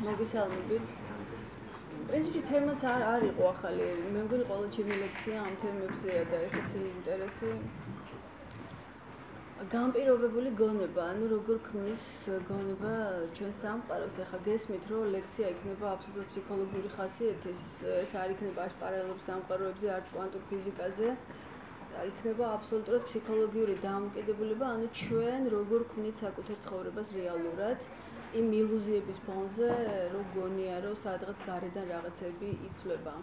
მოგესალმებით. პრინციპში თემაც არ არ იყო ახალი. მე მგონი ყველა ჩემი ლექცია ამ თემებზეა და ესეთი ინტერესი. გამპირობებული გონება, ანუ როგორ ქმნის გონება ჩვენ სამყაროს. ახლა გესმით, რომ ლექცია იქნება აბსოლუტურად ფსიქოლოგიური ხასიათის, ეს არ იქნება არც პარალელურ სამყაროებზე, არც კვანტურ ფიზიკაზე. იქნება აბსოლუტურად ფსიქოლოგიური დამოკიდებულება, ანუ ჩვენ როგორ ქმნით საკუთარ ცხოვრებას რეალურად. იმ ილუზიების ფონზე რომ გონია რომ სადღაც გარედან რაღაცები იცვლება.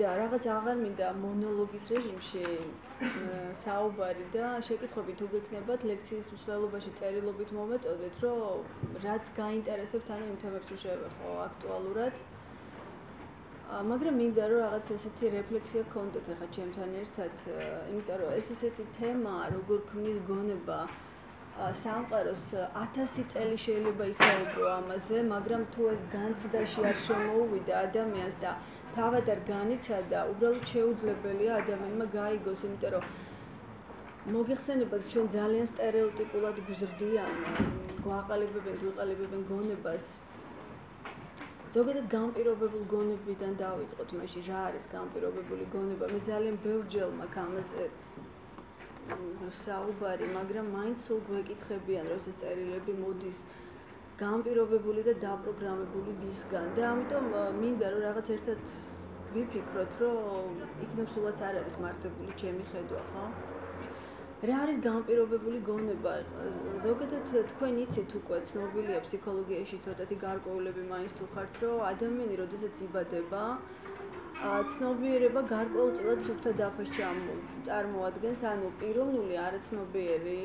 და რაღაც აღარ მინდა მონოლოგის რეჟიმში საუბარი და შეკითხები თუ გექნებათ ლექციის მსვლელობაში წერილობით მომეწოდეთ რომ რაც გაინტერესებთ ანუ იმ თემებს უშევეხო აქტუალურად. მაგრამ მინდა რომ რაღაც ესეთი რეფლექსია გქონდეთ ახლა ჩემთან ერთად, იმიტომ რომ ეს ესეთი თემაა როგორ ქმნის გონება სამყაროს 1000 წელი შეიძლება ისაუბრო ამაზე, მაგრამ თუ ეს განცდაში არ შემოუვიდა ადამიანს და თავად არ განიცადა, უბრალოდ შეუძლებელია ადამიანმა გაიგოს, იმიტომ რომ მოგიხსენებათ, ჩვენ ძალიან стереოტიპულად გუზრდიან, გვაყალიბებენ, გვიყალიბებენ გონებას. ზოგადად განპირობებულ გონებიდან დავიწყოთ, მაშინ რა არის განპირობებული გონება? მე ძალიან ბევრჯერ მაქვს ამაზე საუბარი, მაგრამ მაინც სულ გვეკითხებიან, რომ ეს წერილები მოდის გამპირობებული და დაპროგრამებული ვისგან და ამიტომ მინდა რომ რაღაც ერთად ვიფიქროთ, რომ იქნებ სულაც არ არის მარტებული ჩემი ხედვა, ხო? რა არის გამპირობებული გონება? ზოგადად თქვენ იცით უკვე ცნობილია ფსიქოლოგიაში ცოტათი გარკვეულები მაინც თუ ხართ, რომ ადამიანი როდესაც იბადება, ცნობიერება გარკვეულწილად სუფთა დაფას წარმოადგენს, ანუ პიროვნული არაცნობიერი,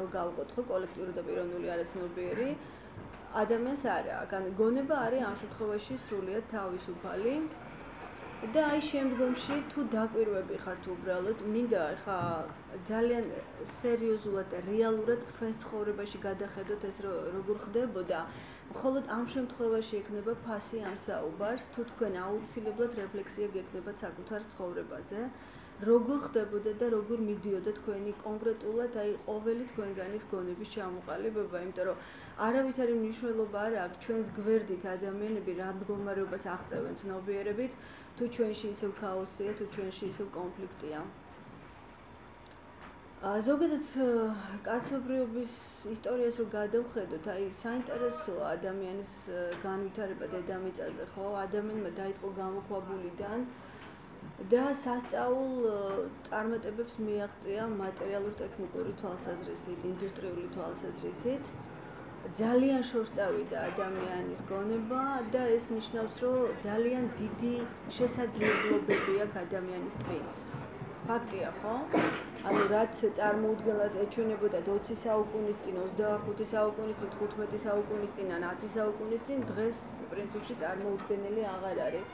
რო გავყოთ ხო კოლექტიური და პიროვნული არაცნობიერი ადამიანს არა, ანუ გონება არის ამ შემთხვევაში სრულიად თავისუფალი. და აი შემდგომში თუ დაკვირვები ხართ უბრალოდ, მინდა ხა ძალიან სერიოზულად და რეალურად თქვენს ცხოვრებაში გადახედოთ ეს როგორ ხდებოდა. მხოლოდ ამ შემთხვევაში ექნება ფასი ამ საუბარს, თუ თქვენ აუცილებლად რეფლექსია გეკნებათ საკუთარ ცხოვრებაზე, როგორ ხდებოდა და როგორ მიდიოდა თქვენი კონკრეტულად აი ყოველი თქვენგანის გონების ჩამოყალიბება, იმიტომ რომ არავითარი მნიშვნელობა არ აქვს ჩვენს გვერდით ადამიანები რა მდგომარეობას აღწევენ ცნობიერებით, თუ ჩვენში ისევ ქაოსია, თუ ჩვენში ისევ კონფლიქტია. ზოგადად კაცობრიობის ისტორიას რო გადავხედოთ, აი საინტერესოა ადამიანის განვითარება დედამიწაზე, ხო? ადამიანმა დაიწყო გამოქვაბულიდან და სასწაულ წარმატებებს მიაღწია მატერიალურ-ტექნიკური თვალსაზრისით, ინდუსტრიული თვალსაზრისით. ძალიან შორს წავიდა ადამიანის გონება და ეს ნიშნავს, რომ ძალიან დიდი შესაძლებლობები აქვს ადამიანის ტვინს. ფაქტია, ხო? ანუ რაც წარმოუდგენლად ეჩვენებოდა 20 საუკუნის წინ, 25 საუკუნის წინ, 15 საუკუნის წინ, 10 საუკუნის წინ, დღეს პრინციპში წარმოუდგენელი აღარ არის.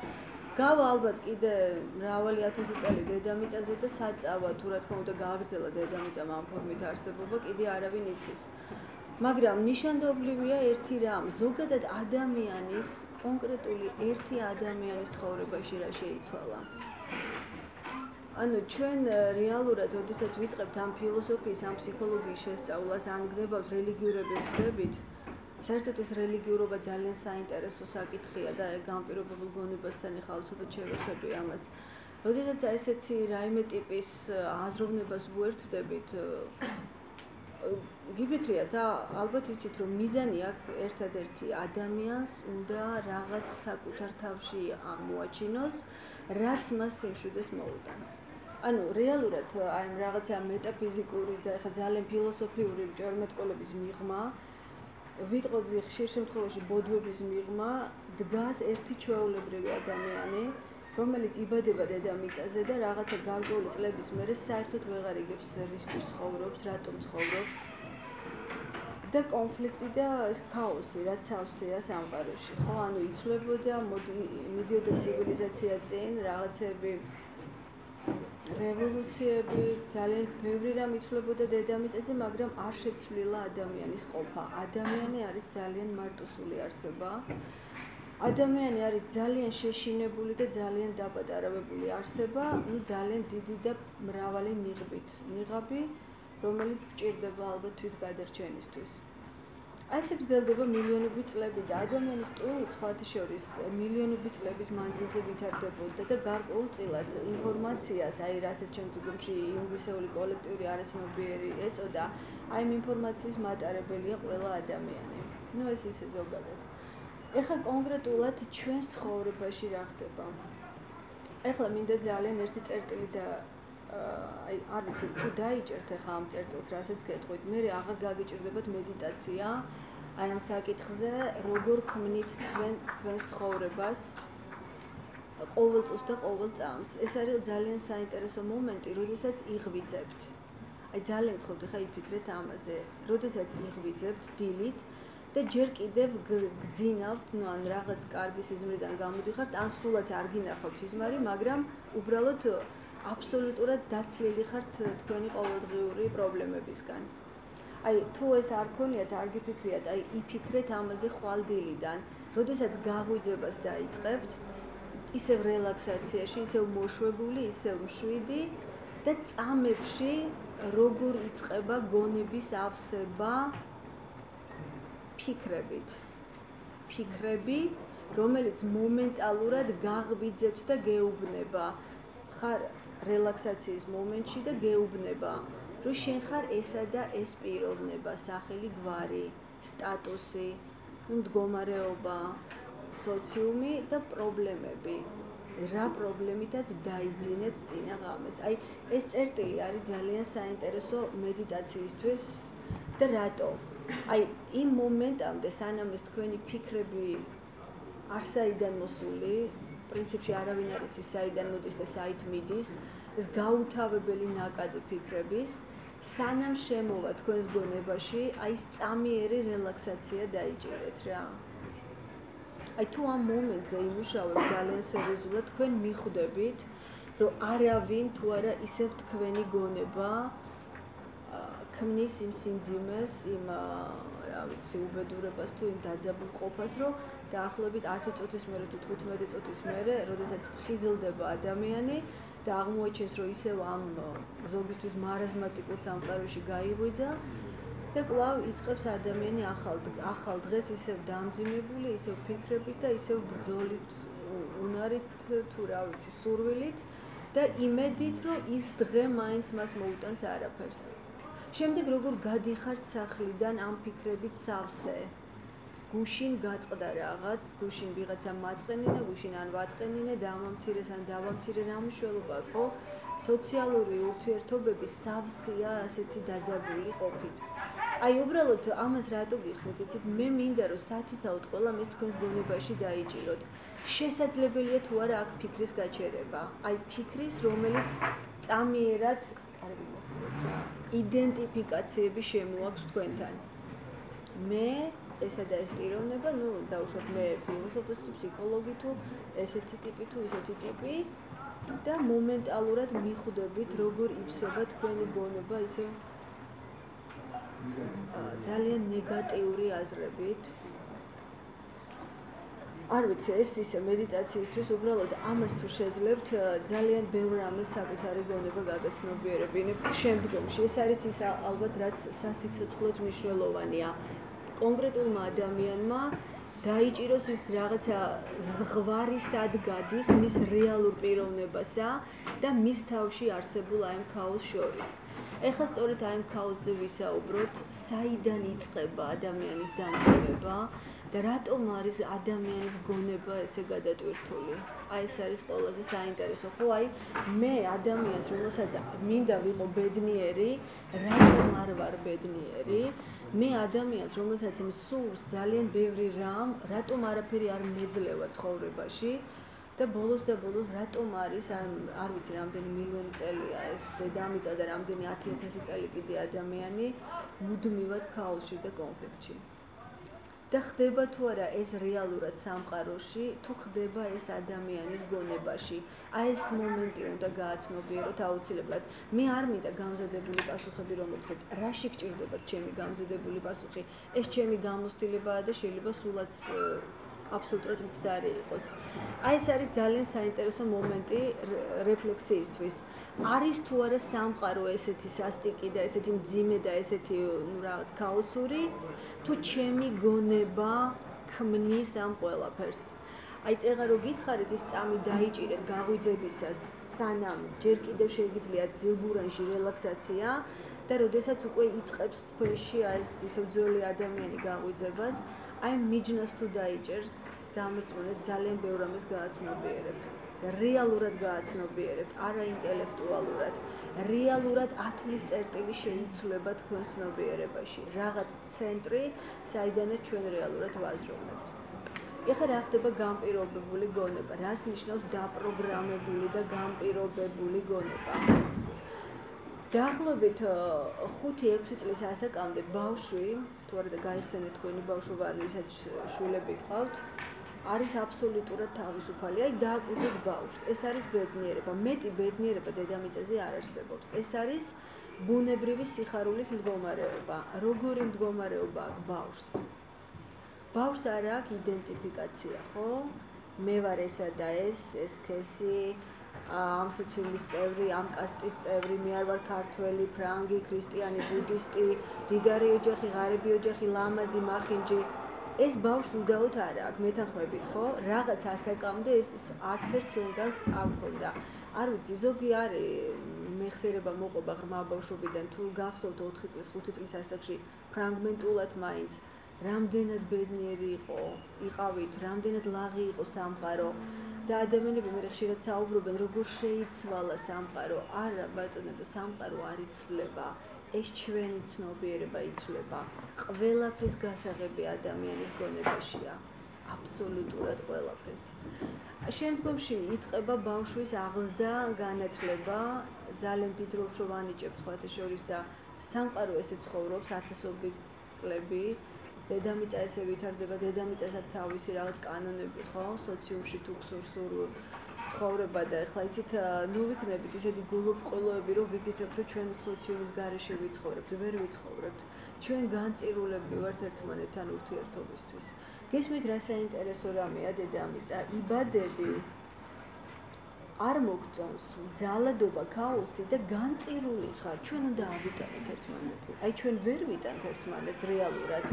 გავა ალბათ კიდე მრავალი ათასი წელი დედამიწაზე და საწავა თუ რა თქმა უნდა გააგრძელა დედამიწამ ამ ფორმით არსებობა, კიდე არავინ იცის. მაგრამ ნიშანდობლივია ერთი რამ, ზოგადად ადამიანის კონკრეტული ერთი ადამიანის ცხოვრებაში რა შეიცვალა. ანუ ჩვენ რეალურად ოდესაც ვიწყებთ ამ ფილოსოფიის, ამ ფსიქოლოგიის შესწავლას, ან გნებავთ რელიგიურები ხდებით, საერთოდ ეს რელიგიურობა ძალიან საინტერესო საკითხია და გამპირობებულ გონებასთან ეხალისობა შევეხები ამას. ოდესაც ესეთი რაიმე ტიპის აზროვნებას ვუერთდებით, გიფიქრია და ალბათ იცით რომ მიზანი აქვს ერთადერთი ადამიანს უნდა რაღაც საკუთარ თავში აღმოაჩინოს, რაც მას სიმშვიდეს მოუტანს. ანუ რეალურად აი რაღაცა მეტაფიზიკური და ეხა ძალიან ფილოსოფიური ჭორმეტყოლების მიღმა ვიტყოდი ხშირ შემთხვევაში ბოდვების მიღმა დგას ერთი ჩვეულებრივი ადამიანი რომელიც იბადება დედამიწაზე და რაღაცა გარკვეული წლების მერე საერთოდ ვეღარ იგებს რისთვის ცხოვრობს, რატომ ცხოვრობს და კონფლიქტი და ქაოსი რაც ავსეა სამყაროში. ხო, ანუ იცვლებოდა, მოდი მიდიოდა ცივილიზაცია წინ, რაღაცები რევოლუციები ძალიან ბევრი რამ იცვლებოდა დედამიწაზე, მაგრამ არ შეცვლილა ადამიანის ყოფა. ადამიანი არის ძალიან მარტოსული არსება. ადამიანი არის ძალიან შეშინებული და ძალიან დაპატარავებული არსება, ну ძალიან დიდი და მრავალი ნიღბით. ნიღაბი, რომელიც გჭირდება ალბათ თვით გადარჩენისთვის. აი ეს გრძელდება მილიონობით წლები და ადამიანის ტვინი სხვათა შორის მილიონობით წლების მანძილზე ვითარდებოდა და გარკვეულწილად ინფორმაციას, აი რასაც ჩემ თქმში იუნგისეული კოლექტიური არაცნობიერი ეწოდა, აი იმ ინფორმაციის მატარებელია ყველა ადამიანი. ну ეს ისე ზოგადად. ეხლა კონკრეტულად ჩვენს ცხოვრებაში რა ხდება? ეხლა მინდა ძალიან ერთი წერტილი და აი არ ვიცი თუ დაიჭერთ ახლა ამ წერტილს რასაც გეტყვით მე აღარ გაგიჭირდებათ მედიტაცია აი ამ საკითხზე როგორ ქმნით თქვენ თქვენს ცხოვრებას ყოველ წუთს და ყოველ წამს. ეს არის ძალიან საინტერესო მომენტი როდესაც იღვიძებთ აი ძალიან გთხოვთ ახლა იფიქრეთ ამაზე როდესაც იღვიძებთ დილით და ჯერ კიდევ გძინავთ ნუ ან რაღაც კარგი სიზმრიდან გამოდიხართ ან სულაც არ გინახავთ სიზმარი მაგრამ უბრალოდ აბსოლუტურად დაცლილი ხართ თქვენი ყოველდღიური პრობლემებისგან. აი, თუ ეს არ ქონიათ, არ გიფიქრიათ, აი, იფიქრეთ ამაზე ხვალდილიდან, როდესაც გაღვიძებას დაიწყებთ, ისევ რელაქსაციაში, ისევ მოშვებული, ისევ მშვიდი და წამებში როგორ იწება გონების ავსება ფიქრებით. ფიქრები, რომელიც მომენტალურად გაღვიძებს და გეუბნება. ხარ რელაქსაციის მომენტში და გეუბნება, რომ შენ ხარ ესა და ეს პიროვნება, სახელი, გვარი, სტატუსი, მდგომარეობა, სოციუმი და პრობლემები. რა პრობლემითაც დაიძინეთ წინა ღამეს. აი, ეს წერტილი არის ძალიან საინტერესო მედიტაციისთვის და რატო? აი, იმ მომენტამდე, სანამ ეს თქვენი ფიქრები არსაიდან მოსული, პრინციპში არავინ არ იცის საიდან მოდის და საით მიდის. ეს გაუთავებელი ნაკადი ფიქრების სანამ შემოვა თქვენს გონებაში აი ეს წამიერი რელაქსაცია დაიჭირეთ რა. აი თუ ამ მომენტზე იმუშავებ ძალიან სერიოზულად თქვენ მიხვდებით რომ არავინ თუ არა ისევ თქვენი გონება ქმნის იმ სიმძიმეს იმ რა ვიცი უბედურებას თუ იმ დაძაბულ ყოფას რომ დაახლოებით 10 წუთის მერე თუ 15 წუთის მერე, როდესაც ფხიზლდება ადამიანი და აღმოაჩენს, რომ ისევ ამ ზოგისთვის მარაზმატიკულ სამყაროში გაიღვიძა და კვლავ იწყებს ადამიანი ახალ ახალ დღეს ისევ დამძიმებული, ისევ ფიქრებით და ისევ ბრძოლით, უნარით თუ რა ვიცი, სურვილით და იმედით, რომ ის დღე მაინც მას მოუტანს არაფერს. შემდეგ როგორ გადიხართ სახლიდან ამ ფიქრებით სავსე? გუშინ გაწყდა რაღაც, გუშინ ვიღაცა მაწყენინა, გუშინ ან ვაწყენინე და ამამცირეს ან დავამცირე რამშველობა ხო? სოციალური ურთიერთობების სავსეა ასეთი დაძაბული ყოფით. აი უბრალოდ ამას რატო გიხსნით? იცით, მე მინდა რომ სათითაოდ ყველა მის თქვენს გონებაში დაიჭიროთ. შესაძლებელია თუ არა აქ ფიქრის გაჩერება. აი ფიქრის, რომელიც წამიერად, კარგი მოხდეთ რა. იდენტიფიკაციები შემოაქვს თქვენთან. მე ესა და ეს პიროვნება, ну, დაუშვათ მე ფილოსოფოსი თუ ფსიქოლოგი თუ ესეთი ტიპი თუ ისეთი ტიპი და მომენტალურად მიხვდებით, როგორ იფსება თქვენი გონება ისე ძალიან ნეგატიური აზრებით. არ ვიცი, ეს ისე მედიტაციისთვის უბრალოდ ამას თუ შეძლებთ, ძალიან ბევრ რამეს საკუთარი გონება გაგაცნობიერებინებთ შემდგომში. ეს არის ის ალბათ რაც სასიცოცხლოდ მნიშვნელოვანია. კონკრეტულმა ადამიანმა დაიჭიროს ის რაღაცა ზღვარი სად გადის მის რეალურ პიროვნებასა და მის თავში არსებულ აი ამ ქაოს შორის. ეხლა სწორედ აი ამ ქაოსზე ვისაუბროთ, საიდან იწყება ადამიანის დამწყება და რატომ არის ადამიანის გონება ესე გადატვირთული? აი ეს არის ყველაზე საინტერესო. ხო, აი მე ადამიანს რომელსაც მინდა ვიყო ბედნიერი, რატომ არ ვარ ბედნიერი? მე ადამიანს რომელსაც მსურს ძალიან ბევრი რამ, რატომ არაფერი არ მეძლევა ცხოვრებაში და ბოლოს და ბოლოს რატომ არის ან არ ვიცი რამდენი მილიონი წელია ეს დედამიწა და რამდენი 10000 წელი კიდე ადამიანი მუდმივად ქაოსში და კონფლიქტში. და ხდება თუ არა ეს რეალურად სამყაროში, თუ ხდება ეს ადამიანის გონებაში. აი ეს მომენტი უნდა გააცნობიეროთ აუცილებლად. მე არ მინდა გამზადებული პასუხები, რომელსაც რაში გჭირდება ჩემი გამზადებული პასუხი. ეს ჩემი გამოცდილებაა და შეიძლება სულაც აბსოლუტურად მცდარი იყოს. აი ეს არის ძალიან საინტერესო მომენტი რეფლექსიისთვის. არის თუ არა სამყარო ესეთი სასტიკი და ესეთი მძიმე და ესეთი ნუ რაღაც ქაოსური თუ ჩემი გონება ქმნის ამ ყველაფერს აი წეღა რო გითხარით ის წამი დაიჭირეთ გაღვიძებისას სანამ ჯერ კიდევ შეგიძლიათ ძილბურანში რელაქსაცია და როდესაც უკვე იწყებს თქვენში ეს ისე ძველი ადამიანი გაღვიძებას, აი მიჯნას თუ დაიჭერს, დამრწმუნეთ ძალიან ბევრ ამას გააცნობიერებთ. რეალურად გააცნობიერებთ, არა ინტელექტუალურად. რეალურად ათulis წერტილი შეიცვლება თქვენ ცნობიერებაში. რაღაც ცენტრი, საიდანაც ჩვენ რეალურად ვაზროვნებთ. ეხლა რა ხდება გამპირობებული გონება? რას ნიშნავს დაპროგრამებული და გამპირობებული გონება? დაახლოებით 5-6 წლის ასაკამდე ბავშვი, თუ არა და გაიხსენეთ თქვენი ბავშვობა, ვისაც შვილები გყავთ, არის აბსოლუტურად თავისუფალი. აი დააკვირდით ბავშვს. ეს არის ბედნიერება. მეტი ბედნიერება დედამიწაზე არ არსებობს. ეს არის ბუნებრივი სიხარულის მდგომარეობა. როგორი მდგომარეობა აქვს ბავშვს? ბავშვს არ აქვს იდენტიფიკაცია, ხო? მე ვარ ესა და ეს, ეს ქესი, ამ სოციუმის წევრი, ამ კასტის წევრი, მე არ ვარ ქართველი, ფრანგი, ქრისტიანი, ბუდისტი, დიდარი ოჯახი, ღარიბი ოჯახი, ლამაზი, მახინჯი. ეს ბავშვს უდაოდ არ აქვს, მეთანხმებით ხო? რაღაც ასაკამდე ეს არც ერთ ჩვენგანს არ ქონდა. არ ვიცი, ზოგი არის მეხსერება მოყვება ღრმა ბავშვობიდან, თუ გახსოვთ 4 წლის, 5 წლის ასაკში ფრაგმენტულად მაინც რამდენად ბედნიერი იყო, იყავით, რამდენად ლაღი იყო სამყარო. და ადამიანები მე ხშირად საუბრობენ როგორ შეიცვალა სამყარო არა ბატონებო სამყარო არ იცვლება ეს ჩვენი ცნობიერება იცვლება. ყველაფრის გასაღები ადამიანის გონებაშია. აბსოლუტურად ყველაფრის. შემდგომში იწყება ბავშვის აღზრდა განათლება. ძალიან დიდ როლს რო ვანიჭებ სხვათა შორის და სამყარო ესე ცხოვრობს ათასობით წლები. დედამიწა ესე ვითარდება, დედამიწას აქვს თავისი რაღაც კანონები, ხო? სოციუმში თუ ქსურსურ ცხოვრება და ეხლა იცით, ნუ ვიქნებით ისეთი გულობყოლოები, რომ ვიფიქრებთ, რომ ჩვენ სოციუმის გარეშე ვიცხოვრებთ, ვერ ვიცხოვრებთ. ჩვენ განწირულები ვართ ერთმანეთთან ურთიერთობისთვის. გესმით რა საინტერესო რამეა დედამიწა? იბადები არ მოგწონს ძალადობა, ქაოსი და განწირული ხარ. ჩვენ უნდა ავიტანოთ ერთმანეთი. აი ჩვენ ვერ ვიტანთ ერთმანეთს რეალურად,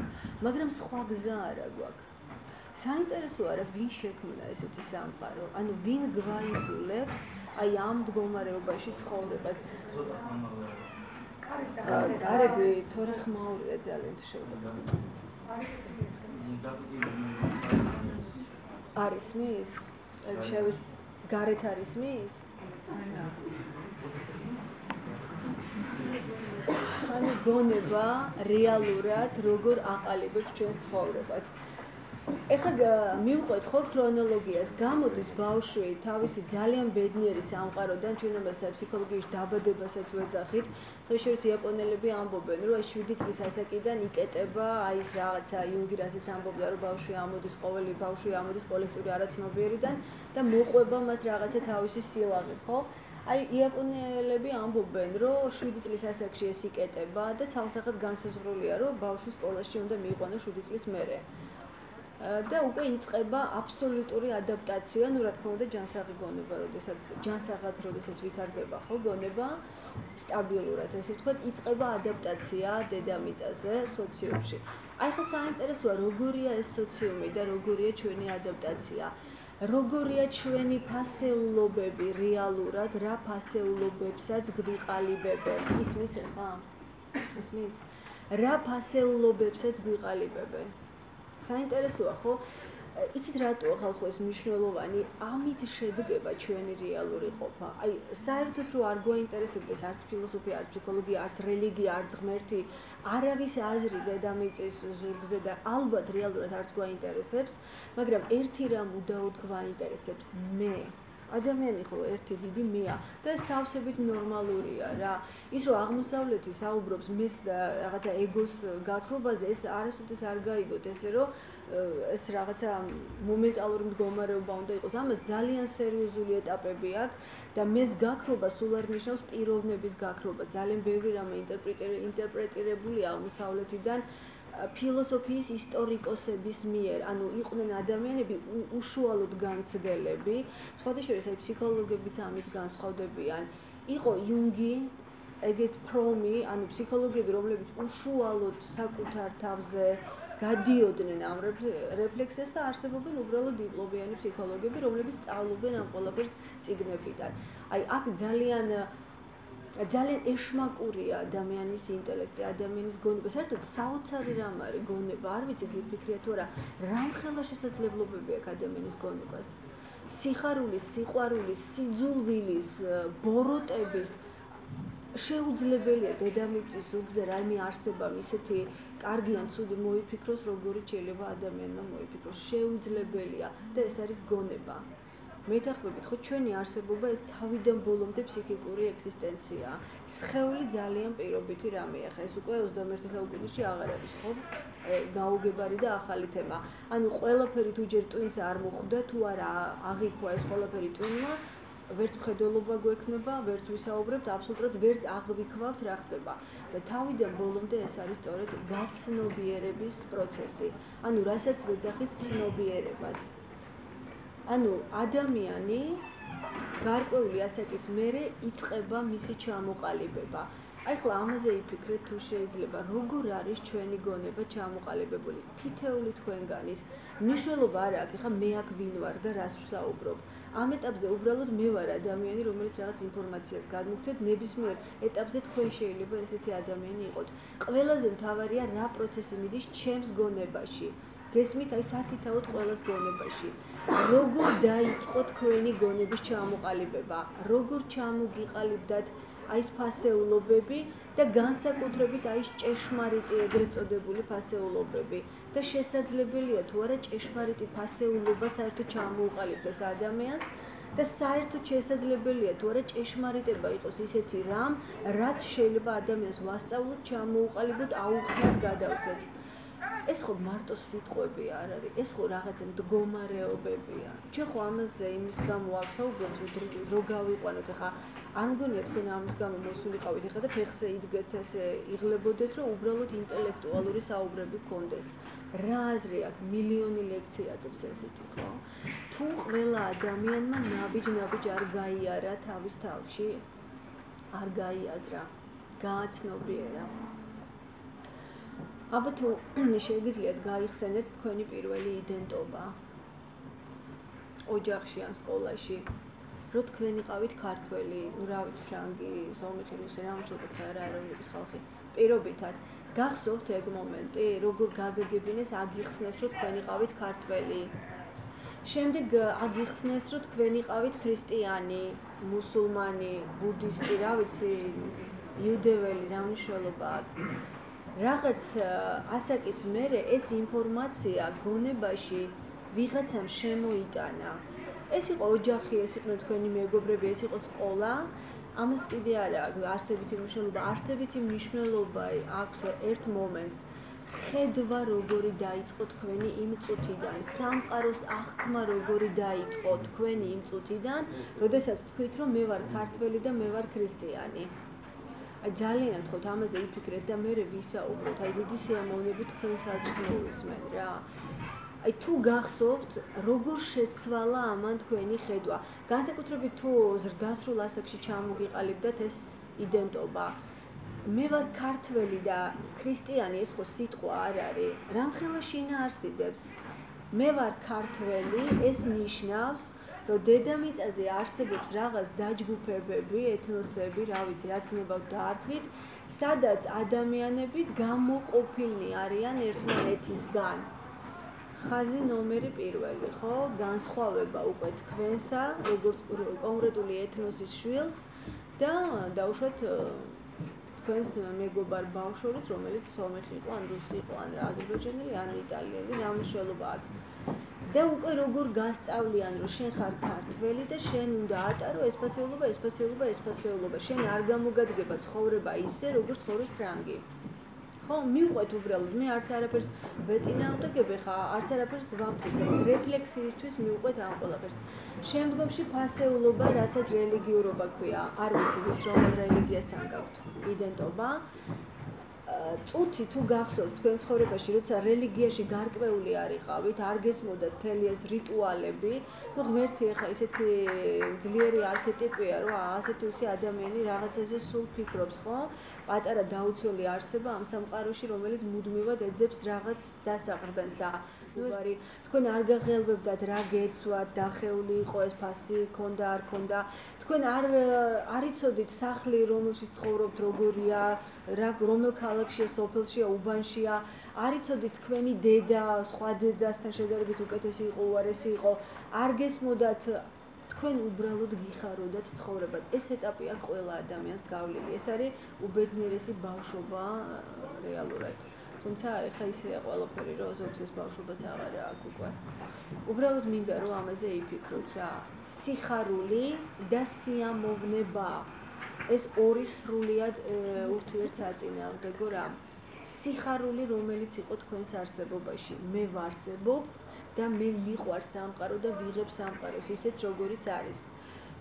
მაგრამ სხვა გზა არა გვაქვს. საინტერესოა რა ვინ შექმნა ესეთი სამყარო? ანუ ვინ გვაიძულებს აი ამ მდგომარეობაში ცხოვრებას? კარები, თორე ხმაურია ძალიან შეიძლება. არის მის? შევი გარეთ არის მის? ანუ გონება რეალურად როგორ აყალიბებს ჩვენს ცხოვრებას. ეხლა მივყვეთ ხო ქრონოლოგიას, გამოდის ბავშვი თავისი ძალიან ბედნიერი სამყაროდან, ჩვენ ამას ფსიქოლოგიაში დაბადებასაც ვეძახით. ხეშერის იაპონელები ამბობენ, რომ აი 7 წლის ასაკიდან იკეტება აი ეს რაღაცა იუნგი რასაც ამბობდა, რომ ბავშვი ამოდის ყოველი ბავშვი ამოდის კოლექტიური არაცნობიერიდან და მოყვება მას რაღაცა თავისი სილაღი, ხო? აი იაპონელები ამბობენ, რომ 7 წლის ასაკში ეს იკეტება და ცალსახად განსაზღვრულია, რომ ბავშვი სკოლაში უნდა მიიყვანოს 7 წლის მერე. და უკვე იწყება აბსოლუტური ადაპტაცია, ну, რა თქმა უნდა, ჯანსაღი გონება, როდესაც ჯანსაღად როდესაც ვითარდება ხო გონება სტაბილურად, ესე ვთქვათ, იწყება ადაპტაცია დედამიწაზე, სოციუმში. აი ხა საინტერესოა, როგორია ეს სოციუმი და როგორია ჩვენი ადაპტაცია. როგორია ჩვენი ფასეულობები რეალურად, რა ფასეულობებსაც გვიყალიბებენ? ისმის ხა? ისმის? რა ფასეულობებსაც გვიყალიბებენ? საინტერესოა ხო? იცით რატო ხალხო ეს მნიშვნელოვანი? ამით შედგება ჩვენი რეალური ყოფა. აი, საერთოდ რო არ გვაინტერესებდეს არც ფილოსოფია, არც ფსიქოლოგია, არც რელიგია, არც ღმერთი, არავის აზრი დედამიწის ზურგზე და ალბათ რეალურად არც გვაინტერესებს, მაგრამ ერთი რამ უდაოდ გვაინტერესებს მე. ადამიანი ხო ერთი დიდი მეა და სავსებით ნორმალურია რა. ის რომ აღმოსავლეთი საუბრობს მეს რაღაცა ეგოს გაქრობაზე, ეს არასოდეს არ გაიგოთ, ესე რომ ეს რაღაცა მომენტალური მდგომარეობა უნდა იყოს. ამას ძალიან სერიოზული ეტაპები აქვს და მეს გაქრობა სულ არ ნიშნავს პიროვნების გაქრობა. ძალიან ბევრი რამე ინტერპრეტირებულია აღმოსავლეთიდან ფილოსოფიის ისტორიკოსების მიერ, ანუ იყვნენ ადამიანები უშუალოდ განცდელები, სხვადასხვა ფსიქოლოგებიც ამით განსხვავდებიან. იყო იუნგი ეგეთ ფრომი, ანუ ფსიქოლოგები, რომლებიც უშუალოდ საკუთარ თავზე გადიოდნენ ამ რეფლექსიას და არსებობენ უბრალოდ დიპლომიანი ფსიქოლოგები, რომლებიც სწავლობენ ამ ყველაფერს ციგნებიდან. აი, აქ ძალიან ძალიან ეშმაკურია ადამიანის ინტელექტი, ადამიანის გონება. საერთოდ საოცარი რამ არის გონება? არ ვიცი, გიფიქრია თუ არა, რამხელა შესაძლებლობები აქვს ადამიანის გონებას. სიხარულის, სიყვარულის, სიძულვილის, ბოროტების შეუძლებელია დედამიწის ზურგზე რაიმე არსება ისეთი კარგი ან ცუდი მოიფიქროს, როგორი შეიძლება ადამიანმა მოიფიქროს. შეუძლებელია და ეს არის გონება. მეთახმებით, ხო ჩვენი არსებობა ეს თავიდან ბოლომდე ფსიქიკური ექსისტენცია. სხეული ძალიან პირობითი რამეა. ხა ეს უკვე 21 საუკუნეში აღარ არის, ხო? გაუგებარი და ახალი თემა. ანუ ყველაფერი თუ ჯერ ტვინს არ მოხვდა, თუ არა აღიქვა ეს ყველაფერი ტვინმა, ვერც მხედველობა გვექნება, ვერც ვისაუბრებთ, აბსოლუტურად ვერც აღვიქვავთ რა ხდება. და თავიდან ბოლომდე ეს არის სწორედ გაცნობიერების პროცესი. ანუ რასაც ვეძახით ცნობიერებას. ანუ ადამიანი გარკვეული ასაკის მერე იწება მისი ჩამოყალიბება. აი ხლა ამაზე იფიქრეთ თუ შეიძლება როგორ არის ჩვენი გონება ჩამოყალიბებული თითეული თქვენგანის მნიშვნელობა არ აქვს ხა მე აქ ვინ ვარ და რას ვსაუბრობ ამ ეტაპზე უბრალოდ მე ვარ ადამიანი, რომელიც რაღაც ინფორმაციას გადმოგცეთ, ნებისმიერ ეტაპზე თქვენ შეიძლება ესეთი ადამიანი იყოთ. ყველაზე მთავარია რა პროცესი მიდის ჩემს გონებაში. გესმით, აი სათითაოდ ყოველას გონებაში. როგორ დაიწყო თქვენი გონების ჩამოყალიბება? როგორ ჩამოგიყალიბდათ აი ეს ფასეულობები და განსაკუთრებით აი ეს ჭეშმარიტი ეგრეთ წოდებული ფასეულობები? და შესაძლებელია თუ არა ჭეშმარიტი ფასეულობა საერთოდ ჩამოუყალიბდეს ადამიანს? და საერთოდ შესაძლებელია თუ არა ჭეშმარიტება იყოს ისეთი რამ რაც შეიძლება ადამიანს ვასწავლოთ ჩამოუყალიბოთ აუხსნათ გადავწეთ ეს ხო მარტო სიტყვები არ არის, ეს ხო რაღაცა მდგომარეობებია. ჩვენ ხო ამაზე იმის გამო ვახსოვთ, რომ დრო გავიყვანოთ, ახლა არ მგონია თქვენ ამის გამო მოსულიყავით, ახლა და ფეხზე იდგეთ ესე იღლებოდეთ, რომ უბრალოდ ინტელექტუალური საუბრები გქონდეს. რა აზრი აქვს მილიონი ლექციატებს ესეთი, ხო? თუ ყველა ადამიანმა ნაბიჯ-ნაბიჯ არ გაიარა თავის თავში, არ გაიაზრა, გააცნობიერა. აბა თუ შეგიძლიათ გაიხსენეთ თქვენი პირველი იდენტობა ოჯახში ან სკოლაში რო თქვენ იყავით ქართველი, ну რა ვიცი, ფრანგი, სომეხი, რუსი, რა მოჩუქა რა რომლის ხალხი. პირობითად გახსოვთ ეგ მომენტი, როგორ გაგეგებინეს აგიხსნეს, რომ თქვენ იყავით ქართველი. შემდეგ აგიხსნეს, რომ თქვენ იყავით ქრისტიანი, მუსულმანი, ბუდისტი, რა ვიცი, იუდეველი, რა მნიშვნელობა აქვს. რაღაც ასაკის მერე ეს ინფორმაცია გონებაში ვიღაცამ შემოიტანა. ეს იყო ოჯახი, ეს იყო თქვენი მეგობრები, ეს იყო სკოლა. ამას კიდე არა არსებითი მნიშვნელობა, არსებითი მნიშვნელობა აქვს ერთ მომენტს. ხედვა როგორი დაიწყო თქვენი იმ წუთიდან, სამყაროს აღქმა როგორი დაიწყო თქვენი იმ წუთიდან, როდესაც თქვით რომ მე ვარ ქართველი და მე ვარ ქრისტიანი. ძალიან თქო ამაზე იფიქრეთ და მე ვისაუბროთ აი დიდი სიამოვნებით თქვენს აზრს მოვისმენ რა. აი თუ გახსოვთ როგორ შეცვალა ამან თქვენი ხედვა? განსაკუთრებით თუ ზრდასრულ ასაკში ჩამოგიყალიბდათ ეს იდენტობა. მე ვარ ქართველი და ქრისტიანი ეს ხო სიტყვა არ არის. რამხელა შინაარსიდებს მე ვარ ქართველი ეს ნიშნავს რომ დედამიწაზე არსებობს რაღაც დაჯგუფებები, ეთნოსები, რა ვიცი, რაც გნებავთ დაარქვით, სადაც ადამიანები გამოყოფილნი არიან ერთმანეთისგან. ხაზი ნომერი პირველი, ხო? განსხვავება უკვე თქვენსა, როგორც კონკრეტული ეთნოსის შვილს და დაუშვათ თქვენს მეგობარ ბავშვებს, რომელიც სომეხი იყო, ან რუსი იყო, ან აზერბაიჯანელი, ან იტალიელი, ნამუშევრობა აქვს. და უკვე როგორ გასწავლიან რომ შენ ხარ ქართველი და შენ უნდა ატარო ეს ფასეულობა, ეს ფასეულობა, ეს ფასეულობა. შენ არ გამოგადგება ცხოვრება ისე, როგორც ცხოვრობს ფრანგი. ხო, მიყვეთ უბრალოდ, მე არც არაფერს ვეწინააღმდეგებ ხა, არც არაფერს ვამტკიცებ. რეფლექსიისთვის მიყვეთ ამ ყველაფერს. შემდგომში ფასეულობა, რასაც რელიგიურობა ქვია, არ ვიცი ვის რომელ რელიგიასთან გაქვთ იდენტობა. წუთი თუ გახსოვთ თქვენ ცხოვრებაში, როცა რელიგიაში გარკვეული არიყავით, არ გესმოდა თელი ეს რიტუალები, ну ღმერთი ახლა ესეთი ძლიერი არქეტიპია, რომ ასეთი უსი ადამიანი რაღაცაზე სულ ფიქრობს, ხო? პატარა დაუცველი არსება ამ სამყაროში, რომელიც მუდმივად ეძებს რაღაც დასაყრდენს და ნუ არი თქვენ არ გაღელბებდათ რა გეცვათ, დახეული იყო ეს ფასი, ქონდა არ ქონდა, თქვენ არ არიწოდით სახლი რომელშიც ცხოვრობთ როგორია რა რომელ ქალაქშია სოფელშია უბანშია? არიწოდით თქვენი დედა სხვა დედასთან შედარებით უკეთესი იყო უარესი იყო? არ გესმოდათ თქვენ უბრალოდ გიხაროდათ ცხოვრება ეს ეტაპი აქ ყველა ადამიანს გავლილი. ეს არის უბედნიერესი ბავშვობა რეალურად. თუმცა ეხა ისეა ყველაფერი რომ ზოგს ეს ბავშვობაც აღარ აქვს უკვე. უბრალოდ მინდა რომ ამაზე იფიქროთ რა სიხარული და სიამოვნება. ეს ორი სრულიად ურთიერთსაწინააღმდეგო რა. სიხარული რომელიც იყო თქვენს არსებობაში. მე ვარსებობ და მე მიყვარს სამყარო და ვიღებ სამყაროს. ისეც როგორიც არის.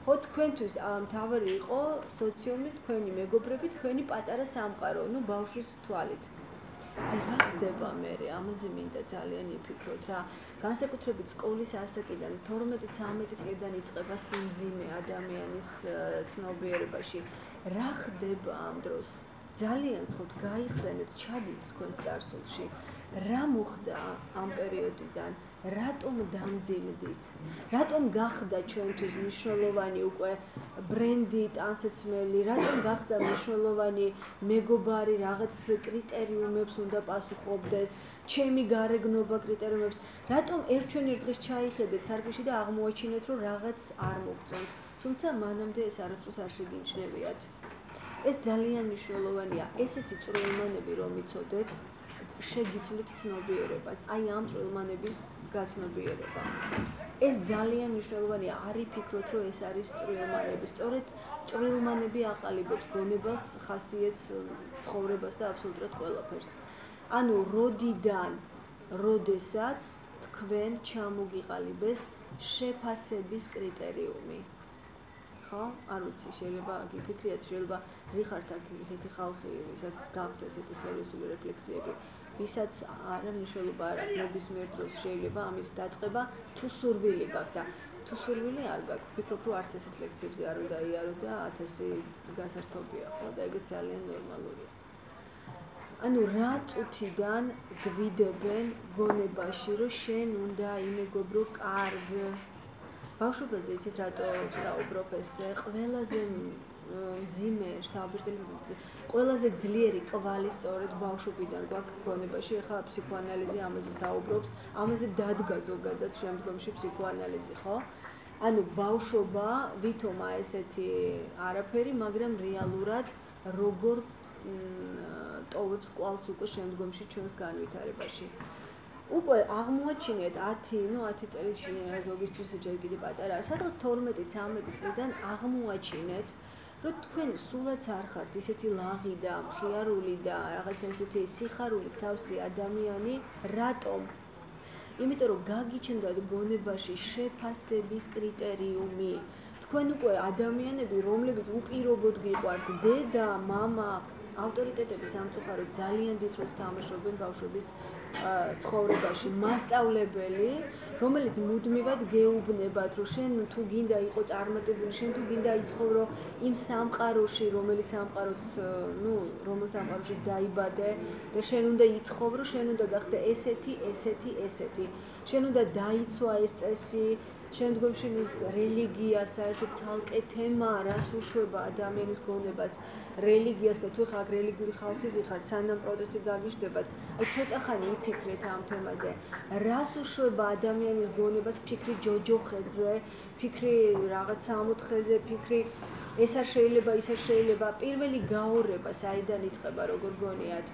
ხო თქვენთვის მთავარი იყო სოციუმი თქვენი მეგობრები თქვენი პატარა სამყარო ნუ ბავშვის თვალით რა ხდება მე ამაზე მინდა ძალიან იფიქროთ რა. განსაკუთრებით სკოლის ასაკიდან 12-13 წლიდან იწყება სიმძიმე ადამიანის ცნობიერებაში. რა ხდება ამ დროს? ძალიან ხოთ გაიხსენეთ ჩადით თქვენს წარსულში. რა მოხდა ამ პერიოდიდან? რატომ დამძიმდით? რატომ გახდა ჩვენთვის მნიშვნელოვანი უკვე ბრენდი, ტანსაცმელი? რატომ გახდა მნიშვნელოვანი მეგობარი რაღაც კრიტერიუმებს უნდა პასუხობდეს? ჩემი გარეგნობა კრიტერიუმებს? რატომ ერთჩვენ ერთ დღეს ჩაიხედეთ სარკეში და აღმოაჩინეთ, რომ რაღაც არ მოგწონთ? თუმცა მანამდე ეს არასდროს არ შეგინჩნევიათ. ეს ძალიან მნიშვნელოვანია. ესეთი წვრილმანები რომ იცოდეთ, შეგიცვლით ცნობიერებას, აი ამ წვრილმანების გაცნობიერება. ეს ძალიან მნიშვნელოვანია, არი ფიქრობთ, რომ ეს არის წვრილმანები. სწორედ წვრილმანები აყალიბებს გონებას, ხასიათს, ცხოვრებას და აბსოლუტურად ყველაფერს. ანუ როდიდან, როდესაც თქვენ ჩამოგიყალიბეს შეფასების კრიტერიუმი. ხო? არ ვიცი, შეიძლება გიფიქრიათ, შეიძლება ზიხართ აქ ისეთი ხალხი, ვისაც გაქვთ ესეთი სერიოზული რეფლექსიები. ვისაც არ მნიშვნელობა არ აქვს ნებისმიერ დროს შეიძლება ამის დაწყება თუ სურვილი გაქვს და თუ სურვილი არ გაქვს ვფიქრობ რომ არც ესეთ ლექციებზე არ უნდა იარო და 1000 გასართობია ხო და ეგეც ძალიან ნორმალურია. ანუ რა წუთიდან გვიდებენ გონებაში რომ შენ უნდა იმეგობრო კარგ ბავშვობაზე იცით რატო საუბრობ ესე ყველაზე ძიმე შტაბიშტელი ყველაზე ძლიერი კვალი სწორედ ბავშვობიდან გვაქვს გონებაში ახლა ფსიქოანალიზი ამაზე საუბრობს ამაზე დადგა ზოგადად შემდგომში ფსიქოანალიზი ხო? ანუ ბავშვობა ვითომა ესეთი არაფერი მაგრამ რეალურად როგორ ტოვებს კვალს უკვე შემდგომში ჩვენს განვითარებაში უკვე აღმოაჩინეთ 10, ну 10 წელი ზოგისთვის ჯერ კიდე პატარაა, სადღაც 12-13 წლიდან აღმოაჩინეთ, რომ თქვენ სულაც არ ხართ ისეთი ლაღი და მხიარული და რაღაც ესეთი სიხარული ცავსი ადამიანი, რატომ? იმიტომ რომ გაგიჩნდათ გონებაში შეფასების კრიტერიუმი. თქვენ უკვე ადამიანები, რომლებიც უპირობოდ გიყვართ, დედა, мама, ავტორიტეტები სამწუხაროდ ძალიან დიდ როლს თამაშობენ ბავშვების ცხოვრებაში მასწავლებელი რომელიც მუდმივად გეუბნებათ რომ შენ თუ გინდა იყო წარმატებული შენ თუ გინდა იცხოვრო იმ სამყაროში რომელიც სამყაროს ნუ რომელ სამყაროში დაიბადე და შენ უნდა იცხოვრო შენ უნდა გახდე ესეთი ესეთი ესეთი. შენ უნდა დაიცვა ეს წესი შემდგომში ის რელიგია საერთოდ ცალკე თემა რას უშვება ადამიანის გონებას რელიგიას და თუ ხარ რელიგიური ხალხი ზიხარ სანამ პროტესტი გაგიჟდებათ აი ცოტა ხანი იფიქრეთ ამ თემაზე. რას უშვება ადამიანის გონებას ფიქრი ჯოჯოხეზე ფიქრი რაღაც სამოთხეზე ფიქრი ეს არ შეიძლება ის არ შეიძლება. პირველი გაორება საიდან იწყება როგორ გონიათ?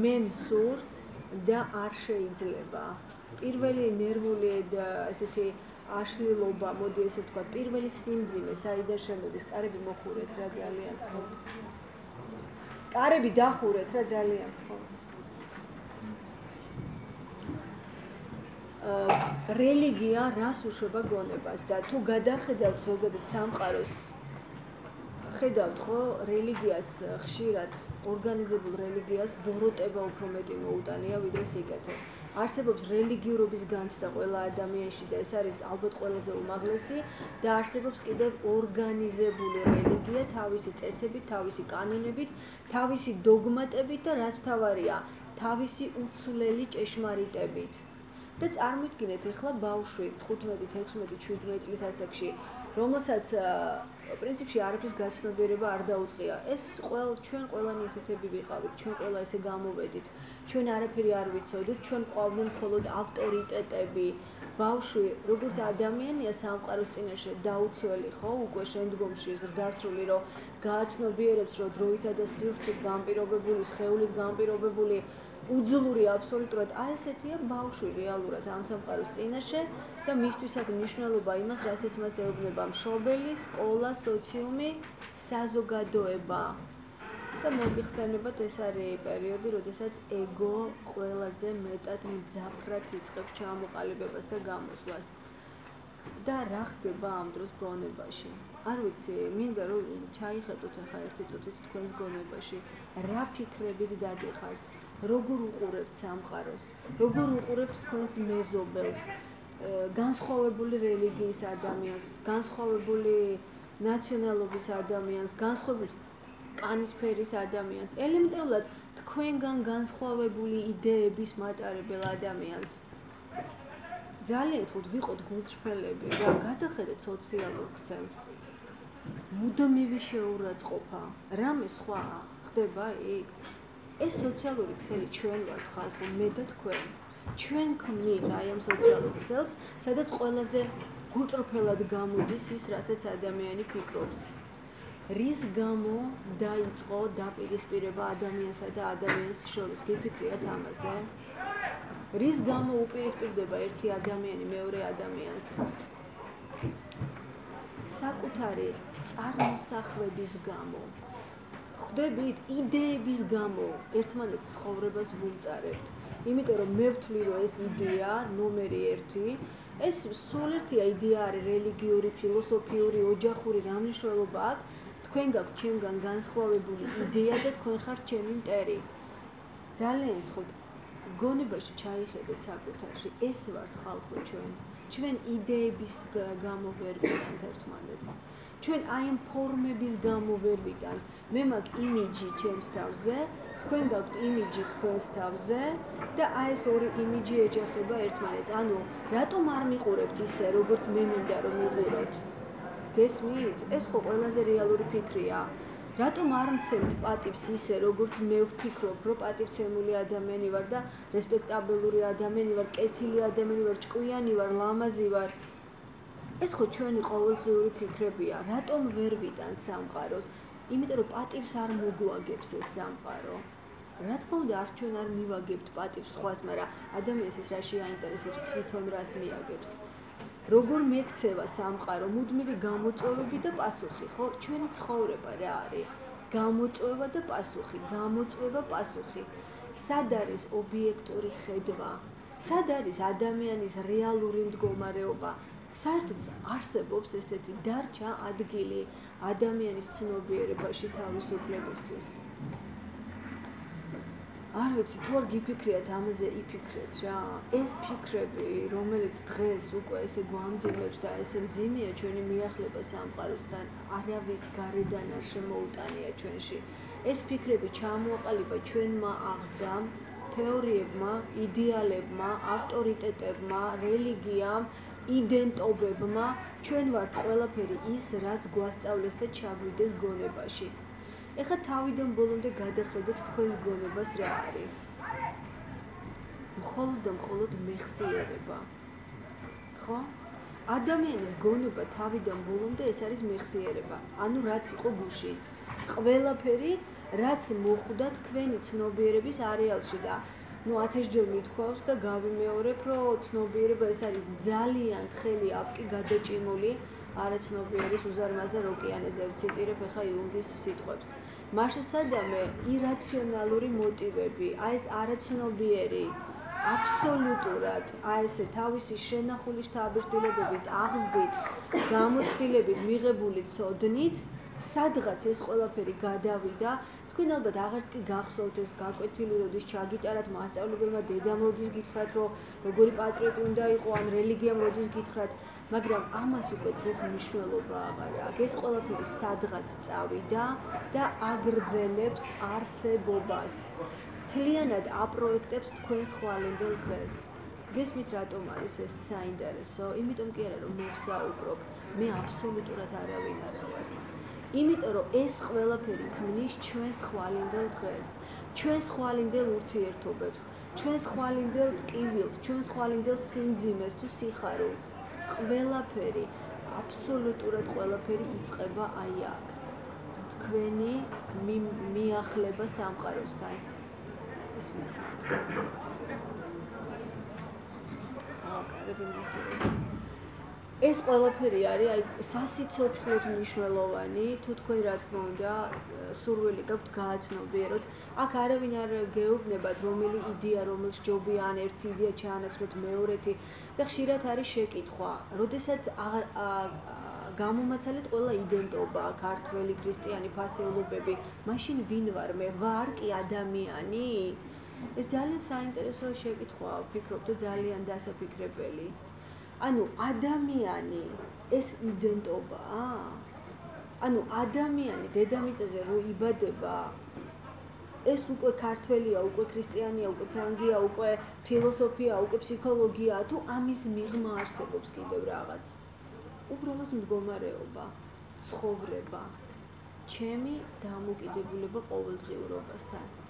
მე მსურს და არ შეიძლება. პირველი ნერვული და ესეთი აშლილობა, მოდი ესე თქვა, პირველი სიმძიმე, საიდან შემოდის, კარები მოხურეთ რა ძალიან თქოთ. კარები დახურეთ რა ძალიან აა რელიგია რას უშვება გონებას და თუ გადახედავთ ზოგადად სამყაროს ხედავთ ხო რელიგიას ხშირად ორგანიზებულ რელიგიას ბოროტება უფრო მეტი მოუტანია ვიდრე სიკეთე. არსებობს რელიგიურობის განცდა ყველა ადამიანში და ეს არის ალბათ ყველაზე უმაღლესი და არსებობს კიდევ ორგანიზებული რელიგია თავისი წესებით, თავისი კანონებით, თავისი დოგმატებით და რაც მთავარია, თავისი უცვლელი ჭეშმარიტებით. და წარმოიდგინეთ ახლა ბავშვი 15, 16, 17 წლის ასაკში რომელსაც პრინციპში არაფრის გაცნობიერება არ დაუწყია. ეს ყველ ჩვენ ყველანი ესეთები ვიყავით, ჩვენ ყველა ესე გამოვედით. ჩვენ არაფერი არ ვიცოდით, ჩვენ ყავდნენ მხოლოდ ავტორიტეტები. ბავშვი, როგორც ადამიანია სამყაროს წინაშე დაუცველი, ხო, უკვე შემდგომში ზრდასრული, რომ გააცნობიერებს, რომ დროითა და სივრცით გამპირობებული, სხეულით გამპირობებული უძლური აბსოლუტურად აი ესეთია ბავშვი რეალურად ამ სამყაროს წინაშე და მისთვის აქვს მნიშვნელობა იმას, რასაც მას ეუბნება მშობელი, სკოლა, სოციუმი, საზოგადოება. და მოგიხსენებათ ეს არის პერიოდი, როდესაც ეგო ყველაზე მეტად მძაფრად იწყებს ჩამოყალიბებას და გამოსვლას. და რა ხდება ამ დროს გონებაში? არ ვიცი, მინდა რომ ჩაიხედოთ ახლა ერთი წუთით თქვენს გონებაში. რა ფიქრებით დადიხართ? როგორ უყურებთ სამყაროს, როგორ უყურებთ თქვენს მეზობელს, განსხვავებული რელიგიის ადამიანს, განსხვავებული ნაციონალობის ადამიანს, განსხვავებული კანისფერის ადამიანს, ელემენტარულად თქვენგან განსხვავებული იდეების მატარებელ ადამიანს. ძალიან ხოთ ვიყოთ გულწრფელები და გადახედეთ სოციალურ ქსელს. მუდმივი შეურაცხყოფა, რამე სხვა ხდება იქ? ეს სოციალური ქსელი ჩვენ ვართ ხალხო, მე და თქვენ. ჩვენ ქმნით აი ამ სოციალურ ქსელს, სადაც ყველაზე გულწრფელად გამოდის ის, რასაც ადამიანი ფიქრობს. რის გამო დაიწყო დაპირისპირება ადამიანსა და ადამიანის შორის? გიფიქრიათ ამაზე? რის გამო უპირისპირდება ერთი ადამიანი მეორე ადამიანს? საკუთარი წარმოსახვების გამო. ხვდებით იდეების გამო ერთმანეთს ცხოვრებას ვუმწარებთ. იმიტომ რომ მე ვთვლი რომ ეს იდეა ნომერი 1 ეს სულ ერთია იდეა არის რელიგიური, ფილოსოფიური, ოჯახური რამნიშნულობა აქვს. თქვენ გაქვთ ჩემგან განსხვავებული იდეა და თქვენ ხართ ჩემი მტერი. ძალიან გთხოვთ გონებაში ჩაიხედეთ საკუთარში. ეს ვართ ხალხო ჩვენ. ჩვენ იდეების გამო ვერ ვიყავთ ერთმანეთს. ჩვენ აი ამ ფორმების გამო ვერ ვიტან. მე მაგ იმიჯი ჩემს თავზე, თქვენ გაქვთ იმიჯი თქვენს თავზე და აი ეს ორი იმიჯი ეჯახება ერთმანეთს. ანუ რატომ არ მიყურებთ ისე, როგორც მე მინდა რომ მიყუროთ? გესმით? ეს ხო ყველაზე რეალური ფიქრია. რატომ არ მცემთ პატივს ისე, როგორც მე ვფიქრობ, რომ პატივცემული ადამიანი ვარ და რესპექტაბელური ადამიანი ვარ, კეთილი ადამიანი ვარ, ჭკვიანი ვარ, ლამაზი ვარ? ეს ხო ჩვენი ყოველდღიური ფიქრებია, რატომ ვერ ვიტან სამყაროს? იმიტომ რომ პატივს არ მოგვაგებს ეს სამყარო. რა თქმა უნდა, არ ჩვენ არ მივაგებთ პატივს სხვას, მაგრამ ადამიანს ის რა შეაინტერესებს თვითონ რას მიაგებს. როგორ მექცევა სამყარო, მუდმივი გამოწვევები და პასუხი, ხო? ჩვენი ცხოვრება რა არის? გამოწვევა და პასუხი, გამოწვევა, პასუხი. სად არის ობიექტური ხედვა? სად არის ადამიანის რეალური მდგომარეობა? საერთოდ არსებობს ესეთი დარჩა ადგილი ადამიანის ცნობიერებაში თავისუფლებისთვის. არ ვიცი, თუ არ გიფიქრიათ ამაზე, იფიქრეთ რა. ეს ფიქრები, რომელიც დღეს უკვე ესე გვამძიმებს და ესე მძიმეა ჩვენი მიახლება სამყაროსთან, არავის გარედან არ შემოუტანია ჩვენში. ეს ფიქრები ჩამოაყალიბა ჩვენმა აღზრდამ, თეორიებმა, იდეალებმა, ავტორიტეტებმა, რელიგიამ, იდენტობებმა ჩვენ ვართ ყველაფერი ის, რაც გვასწავლეს და ჩაგვიდეს გონებაში. ეხლა თავიდან ბოლომდე გადახედეთ თქვენს გონებას რა არის. მხოლოდ და მხოლოდ მეხსიერება. ხო? ადამიანის გონება თავიდან ბოლომდე ეს არის მეხსიერება. ანუ რაც იყო გუში. ყველაფერი რაც მოხვდა თქვენი ცნობიერების არეალში და ну 1000 ჯერ მithქვავს და გავიმეორებ, რომ ცნობიერება ეს არის ძალიან თხელი აპკი გადაჭიმული არაცნობიერის უზარმაზარ ოკეანეზე. ვციტირებ ახლა იუნგის სიტყვებს. მასშადამე ირაციონალური მოტივები, აი ეს არაცნობიერი აბსოლუტურად აი ესე თავისი შენახული შთაბეჭდილებებით, აღზრდით, გამოცდილებით მიღებული ცოდნით სადღაც ეს ყველაფერი გადავიდა თქვენ ალბათ აღარც კი გახსოვთ ეს გაკვეთილი როდის ჩაგიტარათ მასწავლებელმა დედამ როდის გითხრათ რომ როგორი პატრიოტი უნდა იყო ან რელიგიამ როდის გითხრათ. მაგრამ ამას უკვე დღეს მნიშვნელობა აღარ აქვს ეს ყველაფერი სადღაც წავიდა და აგრძელებს არსებობას. თლიანად აპროექტებს თქვენს ხვალინდელ დღეს. გესმით რატომ არის ეს საინტერესო? იმიტომ კი არა რომ მე ვსაუბრობ მე აბსოლუტურად არავინ არ ვარ იმიტომ რომ ეს ყველაფერი ქმნის ჩვენს ხვალინდელ დღეს, ჩვენს ხვალინდელ ურთიერთობებს, ჩვენს ხვალინდელ ტკივილს, ჩვენს ხვალინდელ სიმძიმეს თუ სიხარულს. ყველაფერი, აბსოლუტურად ყველაფერი იწყება აი აქ. თქვენი მიახლება სამყაროსთან. ის მის. აა, კარგი მოხდება. ეს ყველაფერი არის აი სასიცოცხლოდ მნიშვნელოვანი. თუ თქვენ რა თქმა უნდა სურვილი გაქვთ გააცნობიეროთ აქ არავინ არ გეუბნებათ რომელი იდეა რომელს ჯობია ან ერთი იდეა ჩაანაცვლოთ მეორეთი. და ხშირად არის შეკითხვა. როდესაც გამომაცალეთ ყველა იდენტობა ქართველი ქრისტიანი ფასეულობები მაშინ ვინ ვარ მე? ვარ კი ადამიანი. ეს ძალიან საინტერესო შეკითხვაა ვფიქრობ და ძალიან დასაფიქრებელი ანუ ადამიანი ეს იდენტობაა? ანუ ადამიანი დედამიწაზე რო იბადება ეს უკვე ქართველია, უკვე ქრისტიანია, უკვე ფრანგია, უკვე ფილოსოფია, უკვე ფსიქოლოგია თუ ამის მიღმა არსებობს კიდევ რაღაც? უბრალოდ მდგომარეობა, ცხოვრება, ჩემი დამოკიდებულება ყოველდღიურობასთან.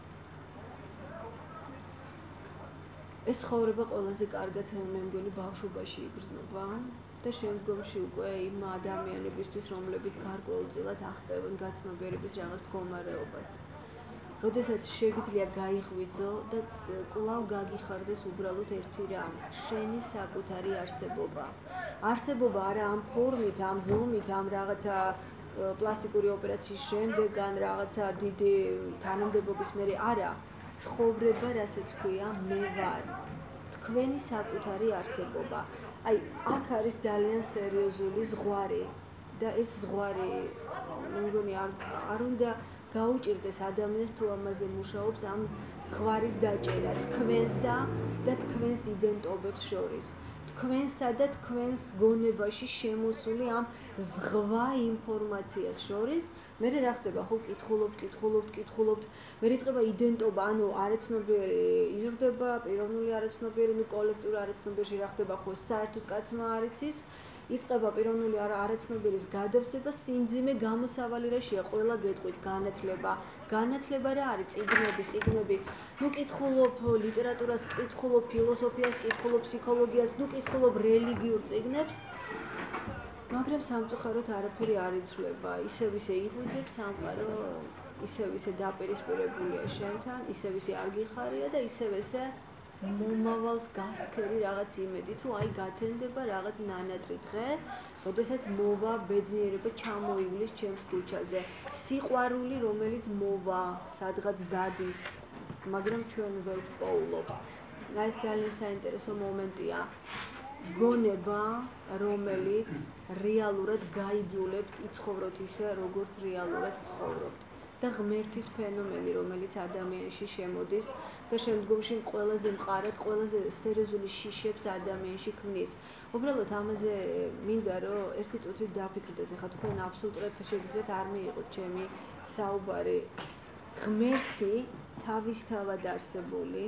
ეს ხოვრება ყველაზე კარგად მე მგონი ბავშვობაში იგრძნობა და შემდგომში უკვე იმ ადამიანებისთვის რომლებიც გარკვეულწილად აღწევენ გაცნობიერების რაღაც მდგომარეობას. როდესაც შეგიძლია გაიღვიძო და კლავ გაგიხარდეს უბრალოდ ერთი რამ, შენი საკუთარი არსებობა. არსებობა არა ამ ფორმით, ამ ზომით, ამ რაღაცა პლასტიკური ოპერაციის შემდეგ ან რაღაცა დიდი თანამდებობის მერე არა, ცხოვრება, რასაც ქვია, მე ვარ. თქვენი საკუთარი არსებობა. აი, აქ არის ძალიან სერიოზული ზღვარი და ეს ზღვარი მე მგონი არ არ უნდა გაუჭirdეს ადამიანს თუ ამაზე მუშაობს ამ ზღვარის დაჭერა თქვენსა და თქვენს იდენტობებს შორის. თქვენსა და თქვენს გონებაში შემოსული ამ ზღვა ინფორმაციას შორის. მე რა ხდება ხო კითხულობ კითხულობ კითხულობ მე რიწება იდენტობა ანუ არაცნობიერი იზრდება პიროვნული არაცნობიერი ნუ კოლექტიური არაცნობიერში რა ხდება ხო საერთოდ კაცმა არიცის. იწება პიროვნული არაცნობიერის გადავსება სიმძიმე გამოსავალი რა შეა ყველა გეტყვით განათლება განათლება რა არის? წიგნები წიგნები. ნუ კითხულობ ლიტერატურას კითხულობ ფილოსოფიას კითხულობ ფსიქოლოგიას ნუ კითხულობ რელიგიურ წიგნებს. მაგრამ სამწუხაროდ არაფერი არ იცვლება. ისევ ისე იღვიძებ სამყარო, ისევ ისე დაპირისპირებულია შენთან, ისევ ისე არ გიხარია და ისევ ესე მომავალს გასქერი რაღაც იმედი, თუ აი გათენდება რაღაც ნანატრი დღე, როდესაც მოვა ბედნიერება ჩამოივლის ჩემს ქუჩაზე. სიყვარული, რომელიც მოვა, სადღაც დადის, მაგრამ ჩვენ ვერ პოულობს. აი ეს ძალიან საინტერესო მომენტია. გონება, რომელიც რეალურად გაიძულებთ იცხოვროთ ისე, როგორც რეალურად ცხოვრობთ. და ღმერთის ფენომენი, რომელიც ადამიანში შემოდის და შემდგომში ყველაზე მყარად, ყველაზე სერიოზული შიშებს ადამიანში ქმნის. უბრალოდ ამაზე მინდა რომ ერთი წუთი დაფიქრდეთ, ახლა თქვენ აბსოლუტურად შეგიძლიათ არ მიიღოთ ჩემი საუბარი. ღმერთი თავისთავად არსებული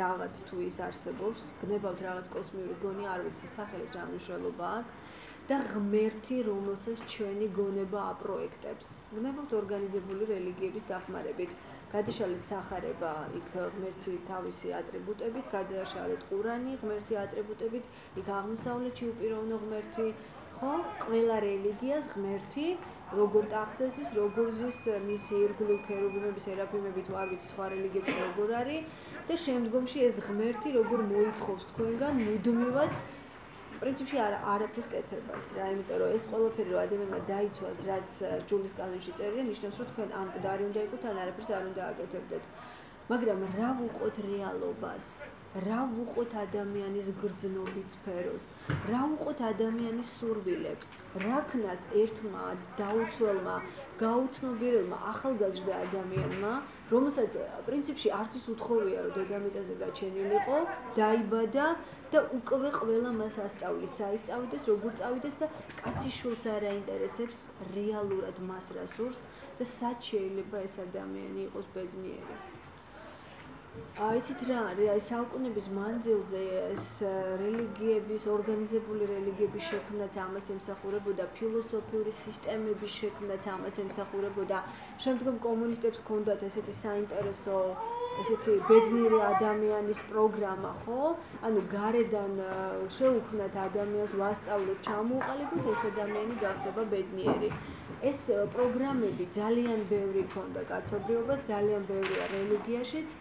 რაღაც თუ ის არსებობს, გნებავთ რაღაც კოსმიური გონი, არ ვიცი სახელებს რა მნიშვნელობა აქვს და ღმერთი, რომელსაც ჩვენი გონება აპროექტებს. გნებავთ ორგანიზებული რელიგიების დახმარებით. გადაშალეთ სახარება იქ ღმერთი თავისი ატრიბუტებით, გადაშალეთ ყურანი ღმერთი ატრიბუტებით, იქ აღმოსავლეთში უპიროვნო ღმერთი, ხო? ყველა რელიგიას ღმერთი როგორ ტახტზეს, როგორ ზის მისი ირგვლივ ქერუბინების, სერაფიმები თუ არ ვიცი სხვა რელიგიებში როგორ არის და შემდგომში ეს ღმერთი როგორ მოითხოვს თქვენგან მუდმივად პრინციპში არა არაფრის კეთებას რა იმიტომ რომ ეს ყველაფერი რომ ადამიანმა დაიცვას რაც ჯულის კანონში წერია ნიშნავს რომ თქვენ ან მკვდარი უნდა იყოთ ან არაფერს არ უნდა აკეთებდეთ მაგრამ რა ვუყოთ რეალობას? რა ვუყოთ ადამიანის გრძნობით სფეროს, რა ვუყოთ ადამიანის სურვილებს, რა ქნას ერთმა დაუცველმა, გაუცნობიერებმა ახალგაზრდა ადამიანმა, რომელსაც პრინციპში არც ის უთხოვია, რომ დედამიწაზე გაჩენილიყო, დაიბადა და უკვე ყველა მას ასწავლის, საით წავიდეს, როგორ წავიდეს და კაცის შულს არ აინტერესებს რეალურად მას რა სურს და სად შეიძლება ეს ადამიანი იყოს ბედნიერი. აიცით რა არის აი საუკუნების მანძილზე ეს რელიგიების ორგანიზებული რელიგიების შექმნაც ამას ემსახურებოდა ფილოსოფიური სისტემების შექმნაც ამას ემსახურებოდა შემდგომ კომუნისტებს ჰქონდათ ესეთი საინტერესო ესეთი ბედნიერი ადამიანის პროგრამა ხო ანუ გარედან შეუქმნათ ადამიანს ვასწავლოთ ჩამოუყალიბოთ ეს ადამიანი გახდება ბედნიერი ეს პროგრამები ძალიან ბევრი ქონდა კაცობრიობას ძალიან ბევრია რელიგიაშიც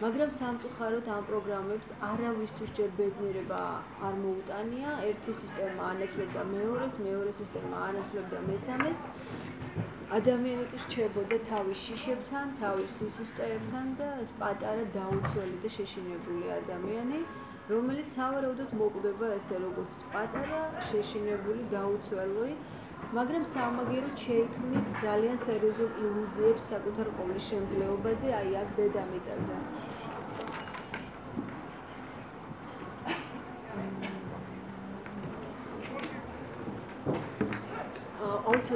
მაგრამ სამწუხაროდ ამ პროგრამებს არავისთვის ჯერ ბედნიერება არ მოუტანია. ერთი სისტემა ანაცვლებდა მეორეს, მეორე სისტემა ანაცვლებდა მესამეს. ადამიანი კი რჩებოდა თავის შიშებთან, თავის სისუსტეებთან და პატარა დაუცველი და შეშინებული ადამიანი, რომელიც სავარაუდოდ მოკვდება ესე როგორც პატარა, შეშინებული, დაუცველი მაგრამ სამაგიეროდ შეიქმნის ძალიან სერიოზულ ილუზიებს საკუთარ ყოვლის შემძლეობაზე, აი აქ დედამიწაზე.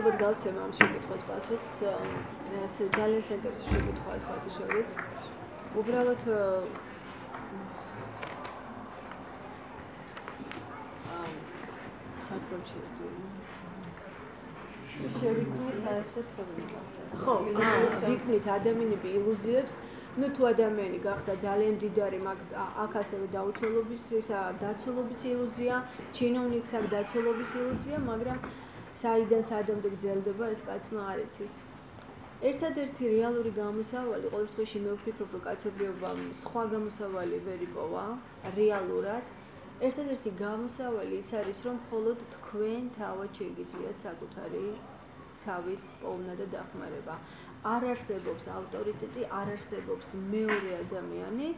აუცილებლად გავცემ ამ შეკითხვის პასუხს. ეს ძალიან საინტერესო შეკითხვაა სხვათა შორის. უბრალოდ აა სათქოში შევიქნით ასეთ პრობლემას. ხო, ვიქნით ადამიანები ილუზიებს ну თუ ადამიანი გახდა ძალიან დიდარი მაგ აქ ასევე დაუცველობის ისა დაცულობის ილუზია, ჩინოვნიკს აქ დაცულობის ილუზია, მაგრამ საიდან სადამდე გრძელდება ეს კაცმა არ იცის. ერთადერთი რეალური გამოსავალი ყოველ შემთხვევაში მე ვფიქრობ, რომ კაცობრიობამ სხვა გამოსავალი ვერ იპოვა რეალურად. ერთადერთი გამოსავალი ის არის, რომ მხოლოდ თქვენ თავად შეგიძლიათ საკუთარი თავის პოვნა და დახმარება. არ არსებობს ავტორიტეტი, არ არსებობს მეორე ადამიანი.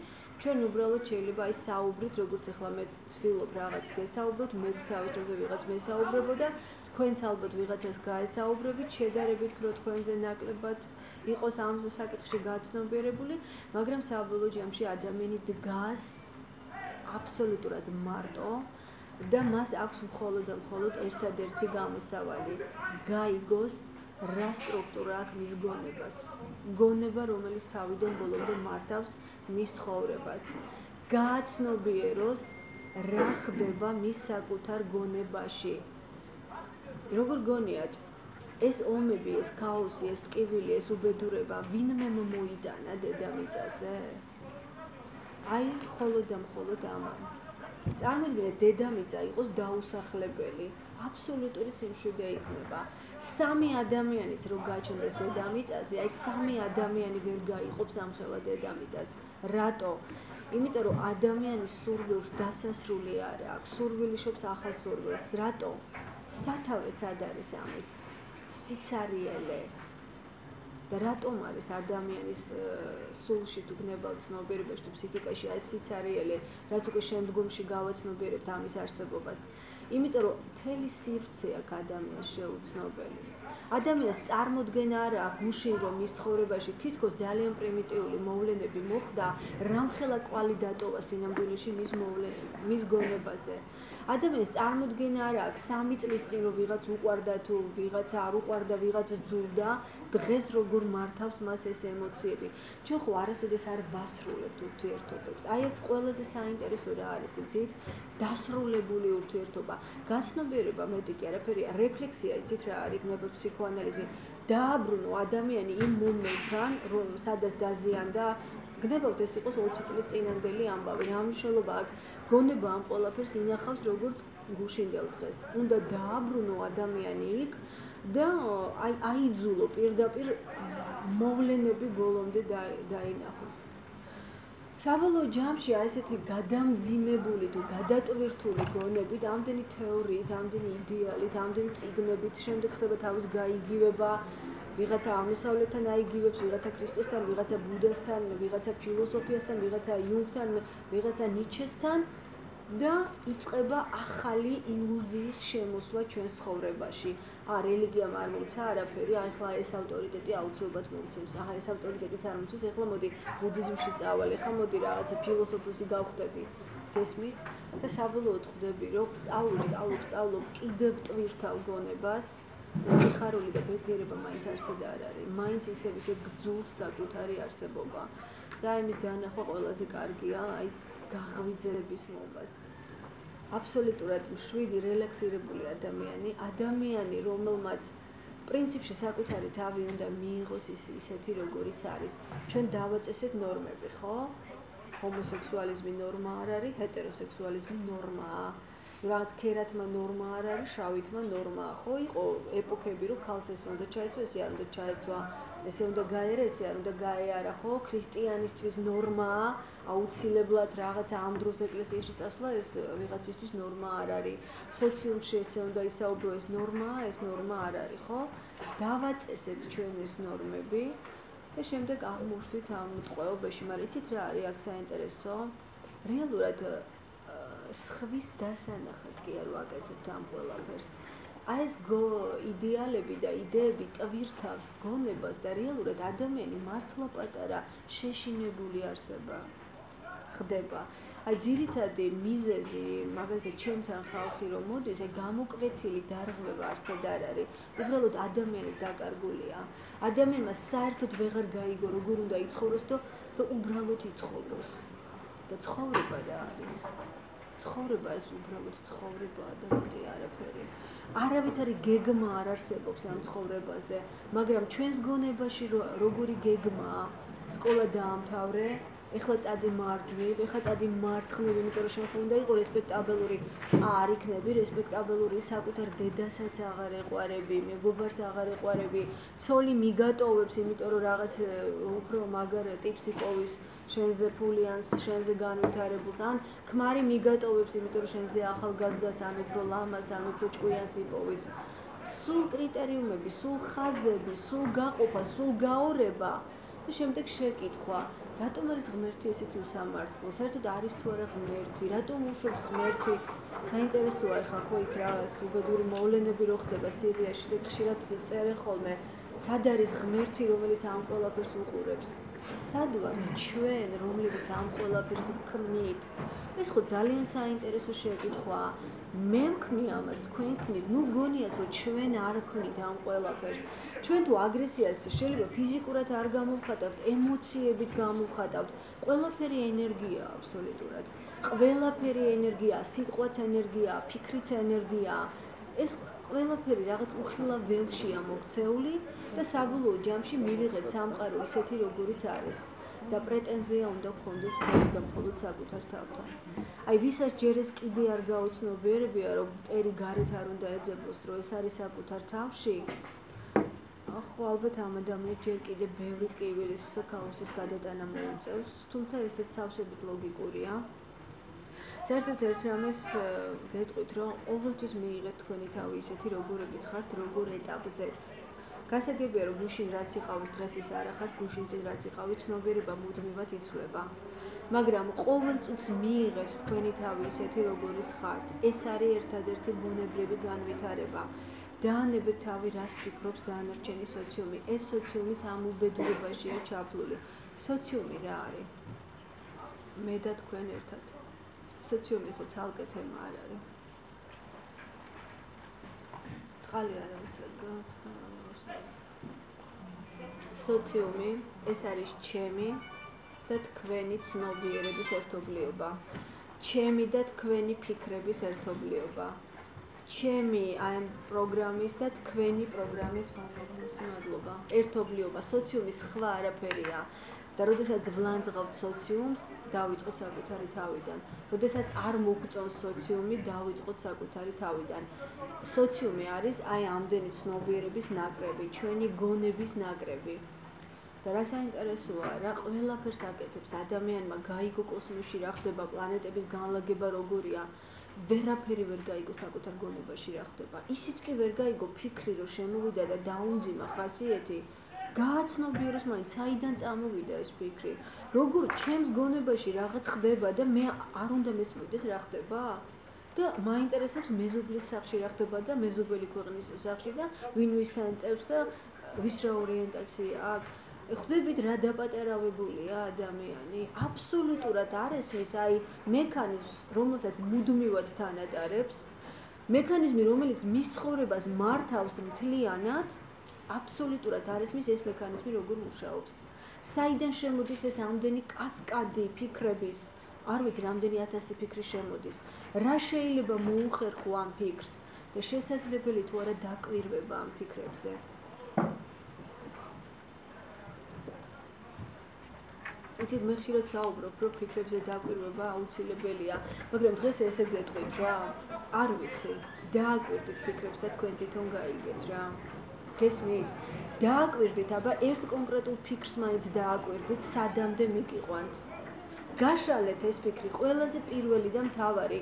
ჩვენ უბრალოდ შეიძლება აი საუბრით, როგორც ახლა მე ვცდილობ რაღაც გესაუბროთ, მეც თავის დროზე ვიღაც მესაუბრებო და თქვენც ალბათ ვიღაცას გაესაუბრებით, შედარებით რო თქვენზე ნაკლებად იყოს ამ საკითხში გაცნობიერებული, მაგრამ საბოლოო ჯამში ადამიანი დგას აბსოლუტურად მარტო და მას აქვს მხოლოდ და მხოლოდ ერთადერთი გამოსავალი: გაიგოს რა სტრუქტურა აქვს მის გონებას. გონება, რომელიც თავიდან ბოლომდე მართავს მის ცხოვრებას. გააცნობიეროს რა ხდება მის საკუთარ გონებაში. როგორ გონიათ ეს ომები, ეს ქაოსი, ეს ტკივილი, ეს უბედურება ვინმე მოიდანა დედამიწაზე? აი, ხოლო და მხოლოდ ამან. წარმოიდგინეთ, დედამიწა იყოს დაუსახლებელი, აბსოლუტური სიმშვიდე იქნება. სამი ადამიანიც რო გაჩნდეს დედამიწაზე, აი სამი ადამიანი ვერ გაიყოფს ამხელა დედამიწას. რატო? იმიტომ რომ ადამიანის სურვილს დასასრული არ აქვს, სურვილი შობს ახალ სურვილს. რატო? სათავე სად არის ამის? სიცარიელე. და რატომ არის ადამიანის სულში თუ გნებავ ცნობიერებაში თუ ფსიქიკაში აი სიცარიელე რაც უკვე შემდგომში გავაცნობიერებთ ამის არსებობას? იმიტომ რომ მთელი სივრცე აქ ადამიანს შეუცნობელი. ადამიანს წარმოქმნა არა გუშინ რომ ის ცხოვრებაში თითქოს ძალიან პრიმიტიული მოვლენები მოხდა რამხელა კვალი დატოვა სინამდვილეში მის მოვლენებში მის გონებაზე ადამიანს წარმოქმნა არ აქვს სამი წლის წინ რომ ვიღაც უყვარდა თუ ვიღაც არ უყვარდა ვიღაც ძულდა დღეს როგორ მართავს მას ეს ემოციები. ჩვენ ხო არასოდეს არ ვასრულებთ ურთიერთობებს. აი ეს ყველაზე საინტერესო რა არის იცით? დასრულებული ურთიერთობა. გაცნობიერება მეტი კი არაფერია რეფლექსია იცით რა არის გნება ფსიქოანალიზი. დააბრუნო ადამიანი იმ მომენტთან რომ სადაც დაზიანდა გნებავთ ეს იყოს 20 წლის წინანდელი ამბავი. რა მნიშვნელობა აქვს გონება ამ ყველაფერს ინახავს როგორც გუშინდელ დღეს. უნდა დააბრუნო ადამიანი იქ და აი აიძულო პირდაპირ მოვლენები ბოლომდე დაინახოს. საბოლოო ჯამში აი ესეთი გადამძიმებული თუ გადატვირთული გონებით, ამდენი თეორიით, ამდენი იდეალით, ამდენი წიგნებით, შემდეგ ხდება თავის გაიგივება ვიღაცა აღმოსავლეთთან აიგივებს, ვიღაცა ქრისტესთან, ვიღაცა ბუდასთან, ვიღაცა ფილოსოფიასთან, ვიღაცა იუნგთან, ვიღაცა ნიჩესთან და იწება ახალი ილუზიის შემოსვლა ჩვენ ცხოვრებაში. ა რელიგიამ არ მომცა არაფერი, ახლა ეს ავტორიტეტი აუცილებლად მომცემს. ახლა ეს ავტორიტეტი არ მომცემს, ახლა მოდი ბუდიზმში წავალ, ახლა მოდი რაღაცა ფილოსოფოსი გავხდები. გესმით? და საბოლოოდ ხვდები, რომ სწავლობ, სწავლობ, სწავლობ კიდევ ტვირთავ გონებას. სიხარული და ბედნიერება მაინც არსად არ არის. მაინც ისე ისე გძულს საკუთარი არსებობა. და იმის განახვა ყველაზე კარგია, აი გაღვიძების მომას. აბსოლუტურად მშვიდი, რელაქსირებული ადამიანი, ადამიანი, რომელმაც პრინციპში საკუთარი თავი უნდა მიიღოს ის ისეთი როგორიც არის. ჩვენ დავაწესეთ ნორმები, ხო? ჰომოსექსუალიზმი ნორმა არ არის, ჰეტეროსექსუალიზმი ნორმაა. რაღაც ქერათმა ნორმა არ არის, შავითმა ნორმაა, ხო? იყო ეპოქები, რომ ქალს ესე უნდა ჩაეცვა, ესე არ უნდა ჩაეცვა, ესე უნდა გაერა, ესე არ უნდა გაეარა, ხო? ქრისტიანისთვის ნორმაა, აუცილებლად რაღაც ამ დროს ეკლესიაში წასვლა ეს ვიღაცისთვის ნორმა არ არის. სოციუმში ესე უნდა ისაუბრო, ეს ნორმაა, ეს ნორმა არ არის, ხო? დავაწესეთ ჩვენ ეს ნორმები და შემდეგ აღმოჩნდით ამ ტყვეობაში, მაგრამ იცით რა არის აქ საინტერესო? რეალურად სხვის დასანახად კი არ ვაკეთებ ამ ყველაფერს. აი ეს იდეალები და იდეები ტვირთავს გონებას და რეალურად ადამიანი მართლა პატარა შეშინებული არსება ხდება. აი ძირითადი მიზეზი, მაგალითად, ჩემთან ხალხი რომ მოდის, აი გამოკვეთილი დარღვევა არსად არ არის. უბრალოდ ადამიანი დაკარგულია. ადამიანმა საერთოდ ვეღარ გაიგო, როგორ უნდა იცხოვროს და რომ უბრალოდ იცხოვროს. და ცხოვრება რა არის? ცხოვრება ეს უბრალოდ ცხოვრებაა და მეტი არაფერი. არავითარი გეგმა არ არსებობს ამ ცხოვრებაზე, მაგრამ ჩვენს გონებაში როგორი გეგმაა? სკოლა დაამთავრე, ეხლა წადი მარჯვნივ, ეხლა წადი მარცხნივ, იმიტომ რომ შენ უნდა იყო რესპექტაბელური, არ იქნები რესპექტაბელური საკუთარ დედასაც აღარ ეყვარები, მეგობარს აღარ ეყვარები, ცოლი მიგატოვებს, იმიტომ რომ რაღაც უფრო მაგარ ტიპს იპოვის შენზე ფულიანს, შენზე განვითარებულს, ან ქმარი მიგატოვებს, იმიტომ რომ შენზე ახალგაზრდას, ან უფრო ლამას, ან უფრო ჭკვიანს იპოვის. სულ კრიტერიუმები, სულ ხაზები, სულ გაყოფა, სულ გაორება და შემდეგ შეკითხვა, რატომ არის ღმერთი ესეთი უსამართლო? საერთოდ არის თუ არა ღმერთი? რატომ უშვებს ღმერთი? საინტერესოა ხა ხო იქ რაღაც უბედური მოვლენები რო ხდება სირიაში და ხშირად წერენ ხოლმე სად არის ღმერთი რომელიც ამ ყველაფერს უყურებს? სად ვართ ჩვენ რომლებიც ამ ყველაფერს ქმნით? ეს ხო ძალიან საინტერესო შეკითხვაა. მე ვქმნი ამას, თქვენ ქმნით. ნუ გონიათ რომ ჩვენ არ ქმნით ამ ყველაფერს. ჩვენ თუ აგრესიას შეიძლება ფიზიკურად არ გამოვხატავთ, ემოციებით გამოვხატავთ. ყველაფერი ენერგია აბსოლუტურად. ყველაფერი ენერგია, სიტყვაც ენერგია, ფიქრიც ენერგია. ეს ყველაფერი რაღაც უხილა ველშია მოქცეული და საბოლოო ჯამში მივიღეთ სამყარო ისეთი როგორიც არის. და პრეტენზია უნდა გქონდეს მხოლოდ და მხოლოდ საკუთარ თავთან. აი ვისაც ჯერ ეს კიდე არ გაუცნობიერებია, რომ ტერი გარეთ არ უნდა ეძებოს, რომ ეს არის საკუთარ თავში. ახო ალბათ ამ ადამიანს ჯერ კიდე ბევრი ტკივილის და ქაოსის გადატანა მოუწევს, თუმცა ესეც სავსებით ლოგიკურია. საერთოდ ერთ რამეს გეტყვით, რომ ყოველთვის მიიღეთ თქვენი თავი ისეთი, როგორებიც ხართ, როგორ ეტაპზეც. გასაგებია რომ გუშინ რაც იყავით დღეს ის არ ახართ გუშინ წინ რაც იყავით ცნობიერება მუდმივად იცვლება. მაგრამ ყოველ წუთს მიიღეთ თქვენი თავი ისეთი როგორიც ხართ. ეს არის ერთადერთი ბუნებრივი განვითარება. დაანებეთ თავი რას ფიქრობს განარჩენი სოციუმი. ეს სოციუმიც ამ უბედურებაშია ჩაფლული. სოციუმი რა არის? მე და თქვენ ერთად სოციუმი ხო ცალკე თემა არ არის წყალი არ არის გასა სოციუმი ეს არის ჩემი და თქვენი ცნობიერების ერთობლიობა. ჩემი და თქვენი ფიქრების ერთობლიობა. ჩემი აი პროგრამის და თქვენი პროგრამის მადლობა. ერთობლიობა. სოციუმი სხვა არაფერია. და როდესაც ვლანძღავთ სოციუმს, დავიწყოთ საკუთარი თავიდან. როდესაც არ მოგწონს სოციუმი, დავიწყოთ საკუთარი თავიდან. სოციუმი არის აი ამდენი ცნობიერების ნაკრები, ჩვენი გონების ნაკრები. და რა საინტერესოა, რა ყველაფერს აკეთებს ადამიანმა, გაიგო კოსმოსში რა ხდება, პლანეტების განლაგება როგორია. ვერაფერი ვერ გაიგო საკუთარ გონებაში რა ხდება. ისიც კი ვერ გაიგო ფიქრი რომ შემოვიდა და დაუნძიმა ხასიეთი. გააცნობიეროს მაინც საიდან წამოვიდა ეს ფიქრი. როგორ ჩემს გონებაში რაღაც ხდება და მე არ უნდა მესმოდეს რა ხდება? და მაინტერესებს მეზობლის სახში რა ხდება და მეზობელი ქვეყნის სახში და ვინ ვისთან წევს და ვის რა ორიენტაცია აქვს. ხვდებით რა დაპატარავებულია ადამიანი? აბსოლუტურად არ ესმის აი მექანიზმს, რომელსაც მუდმივად თანატარებს, მექანიზმი, რომელიც მის ცხოვრებას მართავს მთლიანად, აბსოლუტურად არ ესმის ეს მექანიზმი როგორ მუშაობს. საიდან შემოდის ეს ამდენი კასკადი ფიქრების? არ ვიცი, რამდენი ათასი ფიქრი შემოდის. რა შეიძლება მოუხერხო ამ ფიქრს და შესაძლებელი თუ არა დაკვირვება ამ ფიქრებზე? იცით მე ხშირად საუბრობ რომ ფიქრებზე დაკვირვება აუცილებელია მაგრამ დღეს ესე გეტყვით რა არ ვიცი დააკვირდით ფიქრებს და თქვენ თვითონ გაიგეთ რა გესმით დააკვირდით აბა ერთ კონკრეტულ ფიქრს მაინც დააკვირდით სადამდე მიგიყვანთ გაშალეთ ეს ფიქრი ყველაზე პირველი და მთავარი.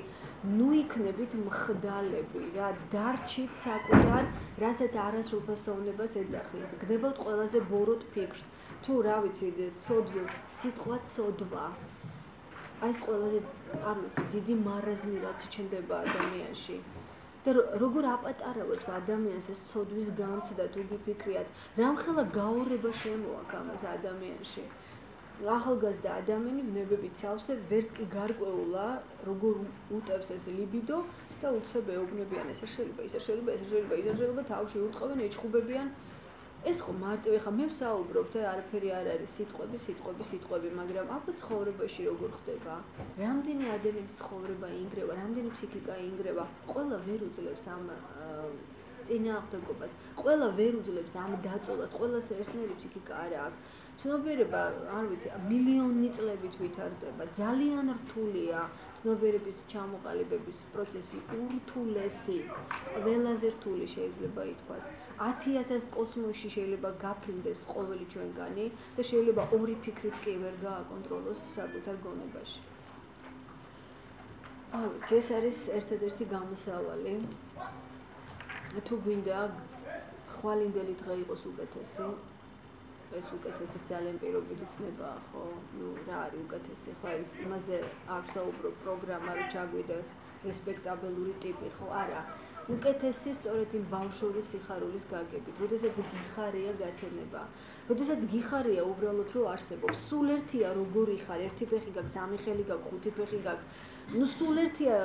ნუ იქნებით მხდალები რა დარჩით საკუთარ რასაც არასრულფასოვნებას ეძახით გდებოთ ყველაზე ბოროტ ფიქრს. თუ რა ვიცი ცოდვი სიტყვა ცოდვა. აი ეს ყველაზე არ ვიცი დიდი მარაზმი რაც ჩნდება ადამიანში და როგორ აპატარავებს ადამიანს ეს ცოდვის განცდა თუ გიფიქრიათ რამხელა გაურება შემოაქვს ამას ადამიანში? ახალგაზრდა ადამიანი ვნებებით სავსე ვერც კი გარკვეულა როგორ უტევს ეს ლიბიდო და უცებ ეუბნებიან ესე შეიძლება ისე შეიძლება ესე შეიძლება ისე შეიძლება თავში ურტყავენ ეჭხუბებიან ეს ხო მარტივი ხა მე ვსაუბრობ და არაფერი არ არის სიტყვები, სიტყვები, სიტყვები, მაგრამ აბა ცხოვრებაში როგორ ხდება? რამდენი ადამიანის ცხოვრება ინგრევა, რამდენი ფსიქიკა ინგრევა, ყველა ვერ უძლებს ამ წინააღმდეგობას, ყველა ვერ უძლებს ამ დაწოლას, ყველას ერთნაირი ფსიქიკა არ აქვს. ცნობიერება, არ ვიცი, მილიონი წლებით ვითარდება, ძალიან რთულია ცნობიერების ჩამოყალიბების პროცესი, ურთულესი, ყველაზე რთული შეიძლება ითქვას. 10000 კოსმოსში შეიძლება გაფრინდეს ყოველი ჩვენგანი და შეიძლება ორი ფიქრიც კი ვერ გააკონტროლოს საკუთარ გონებაში. აუ, ეს არის ერთადერთი გამოსავალი. თუ გვინდა ხვალინდელი დღე იყოს უკეთესი, ეს უკეთესი ძალიან პირობითი ცნებაა, ხო? ნუ რა არის უკეთესი? ხო, ის იმაზე არ საუბრო პროგრამა, რომ ჩაგვიდეს რესპექტაბელური ტიპი, ხო? არა. უკეთესი სწორედ იმ ბავშვური სიხარულის გაგებით, როდესაც გიხარია გათენება. როდესაც გიხარია უბრალოდ რომ არსებობს. სულ ერთია როგორი ხარ, ერთი ფეხი გაქვს, სამი ხელი გაქვს, ხუთი ფეხი გაქვს. სულ ერთია,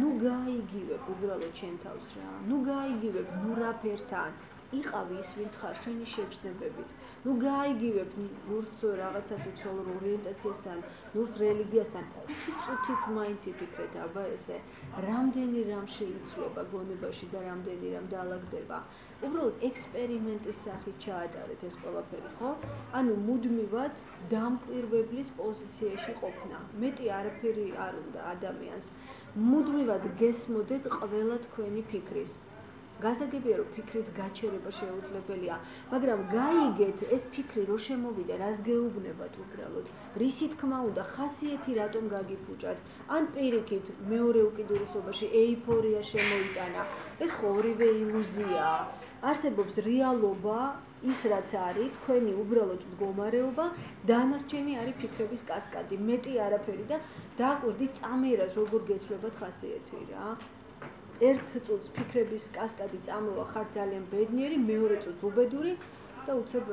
ნუ გაიგივებ უბრალოდ შენ თავს რა. ნუ გაიგივებ ნუ რაფერთან. იყავი ის ვინც ხარ შენი შეგრძნებებით. ნუ გაიგივებ ნურც რაღაცა სექსუალურ ორიენტაციასთან, ნურც რელიგიასთან, ხუთი წუთით მაინც იფიქრეთ, აბა ესე, რამდენი რამ შეიცვლება გონებაში და რამდენი რამ დაალაგდება. უბრალოდ ექსპერიმენტის სახით ჩაატარეთ ეს ყველაფერი, ხო? ანუ მუდმივად დამკვირვებლის პოზიციაში ყოფნა. მეტი არაფერი არ უნდა ადამიანს. მუდმივად გესმოდეთ ყველა თქვენი ფიქრის. გასაგებია რომ ფიქრის გაჩერება შეუძლებელია, მაგრამ გაიგეთ ეს ფიქრი რო შემოვიდა, რას გეუბნებათ უბრალოდ? რისი თქმა უნდა, ხასიეთი რატომ გაგიფუჭათ? ან პირიქით მეორე უკიდურესობაში ეიფორია შემოიტანა. ეს ხო ორივე ილუზიაა. არსებობს რეალობა, ის რაც არის, თქვენი უბრალოდ მდგომარეობა, დანარჩენი არის ფიქრების კასკადი, მეტი არაფერი და დააკვირდით წამერას როგორ გეცვლებათ ხასიეთი რა. ერთ წუთს ფიქრების კასკადი წამოვა ხარ ძალიან ბედნიერი, მეორე წუთს უბედური და უცებ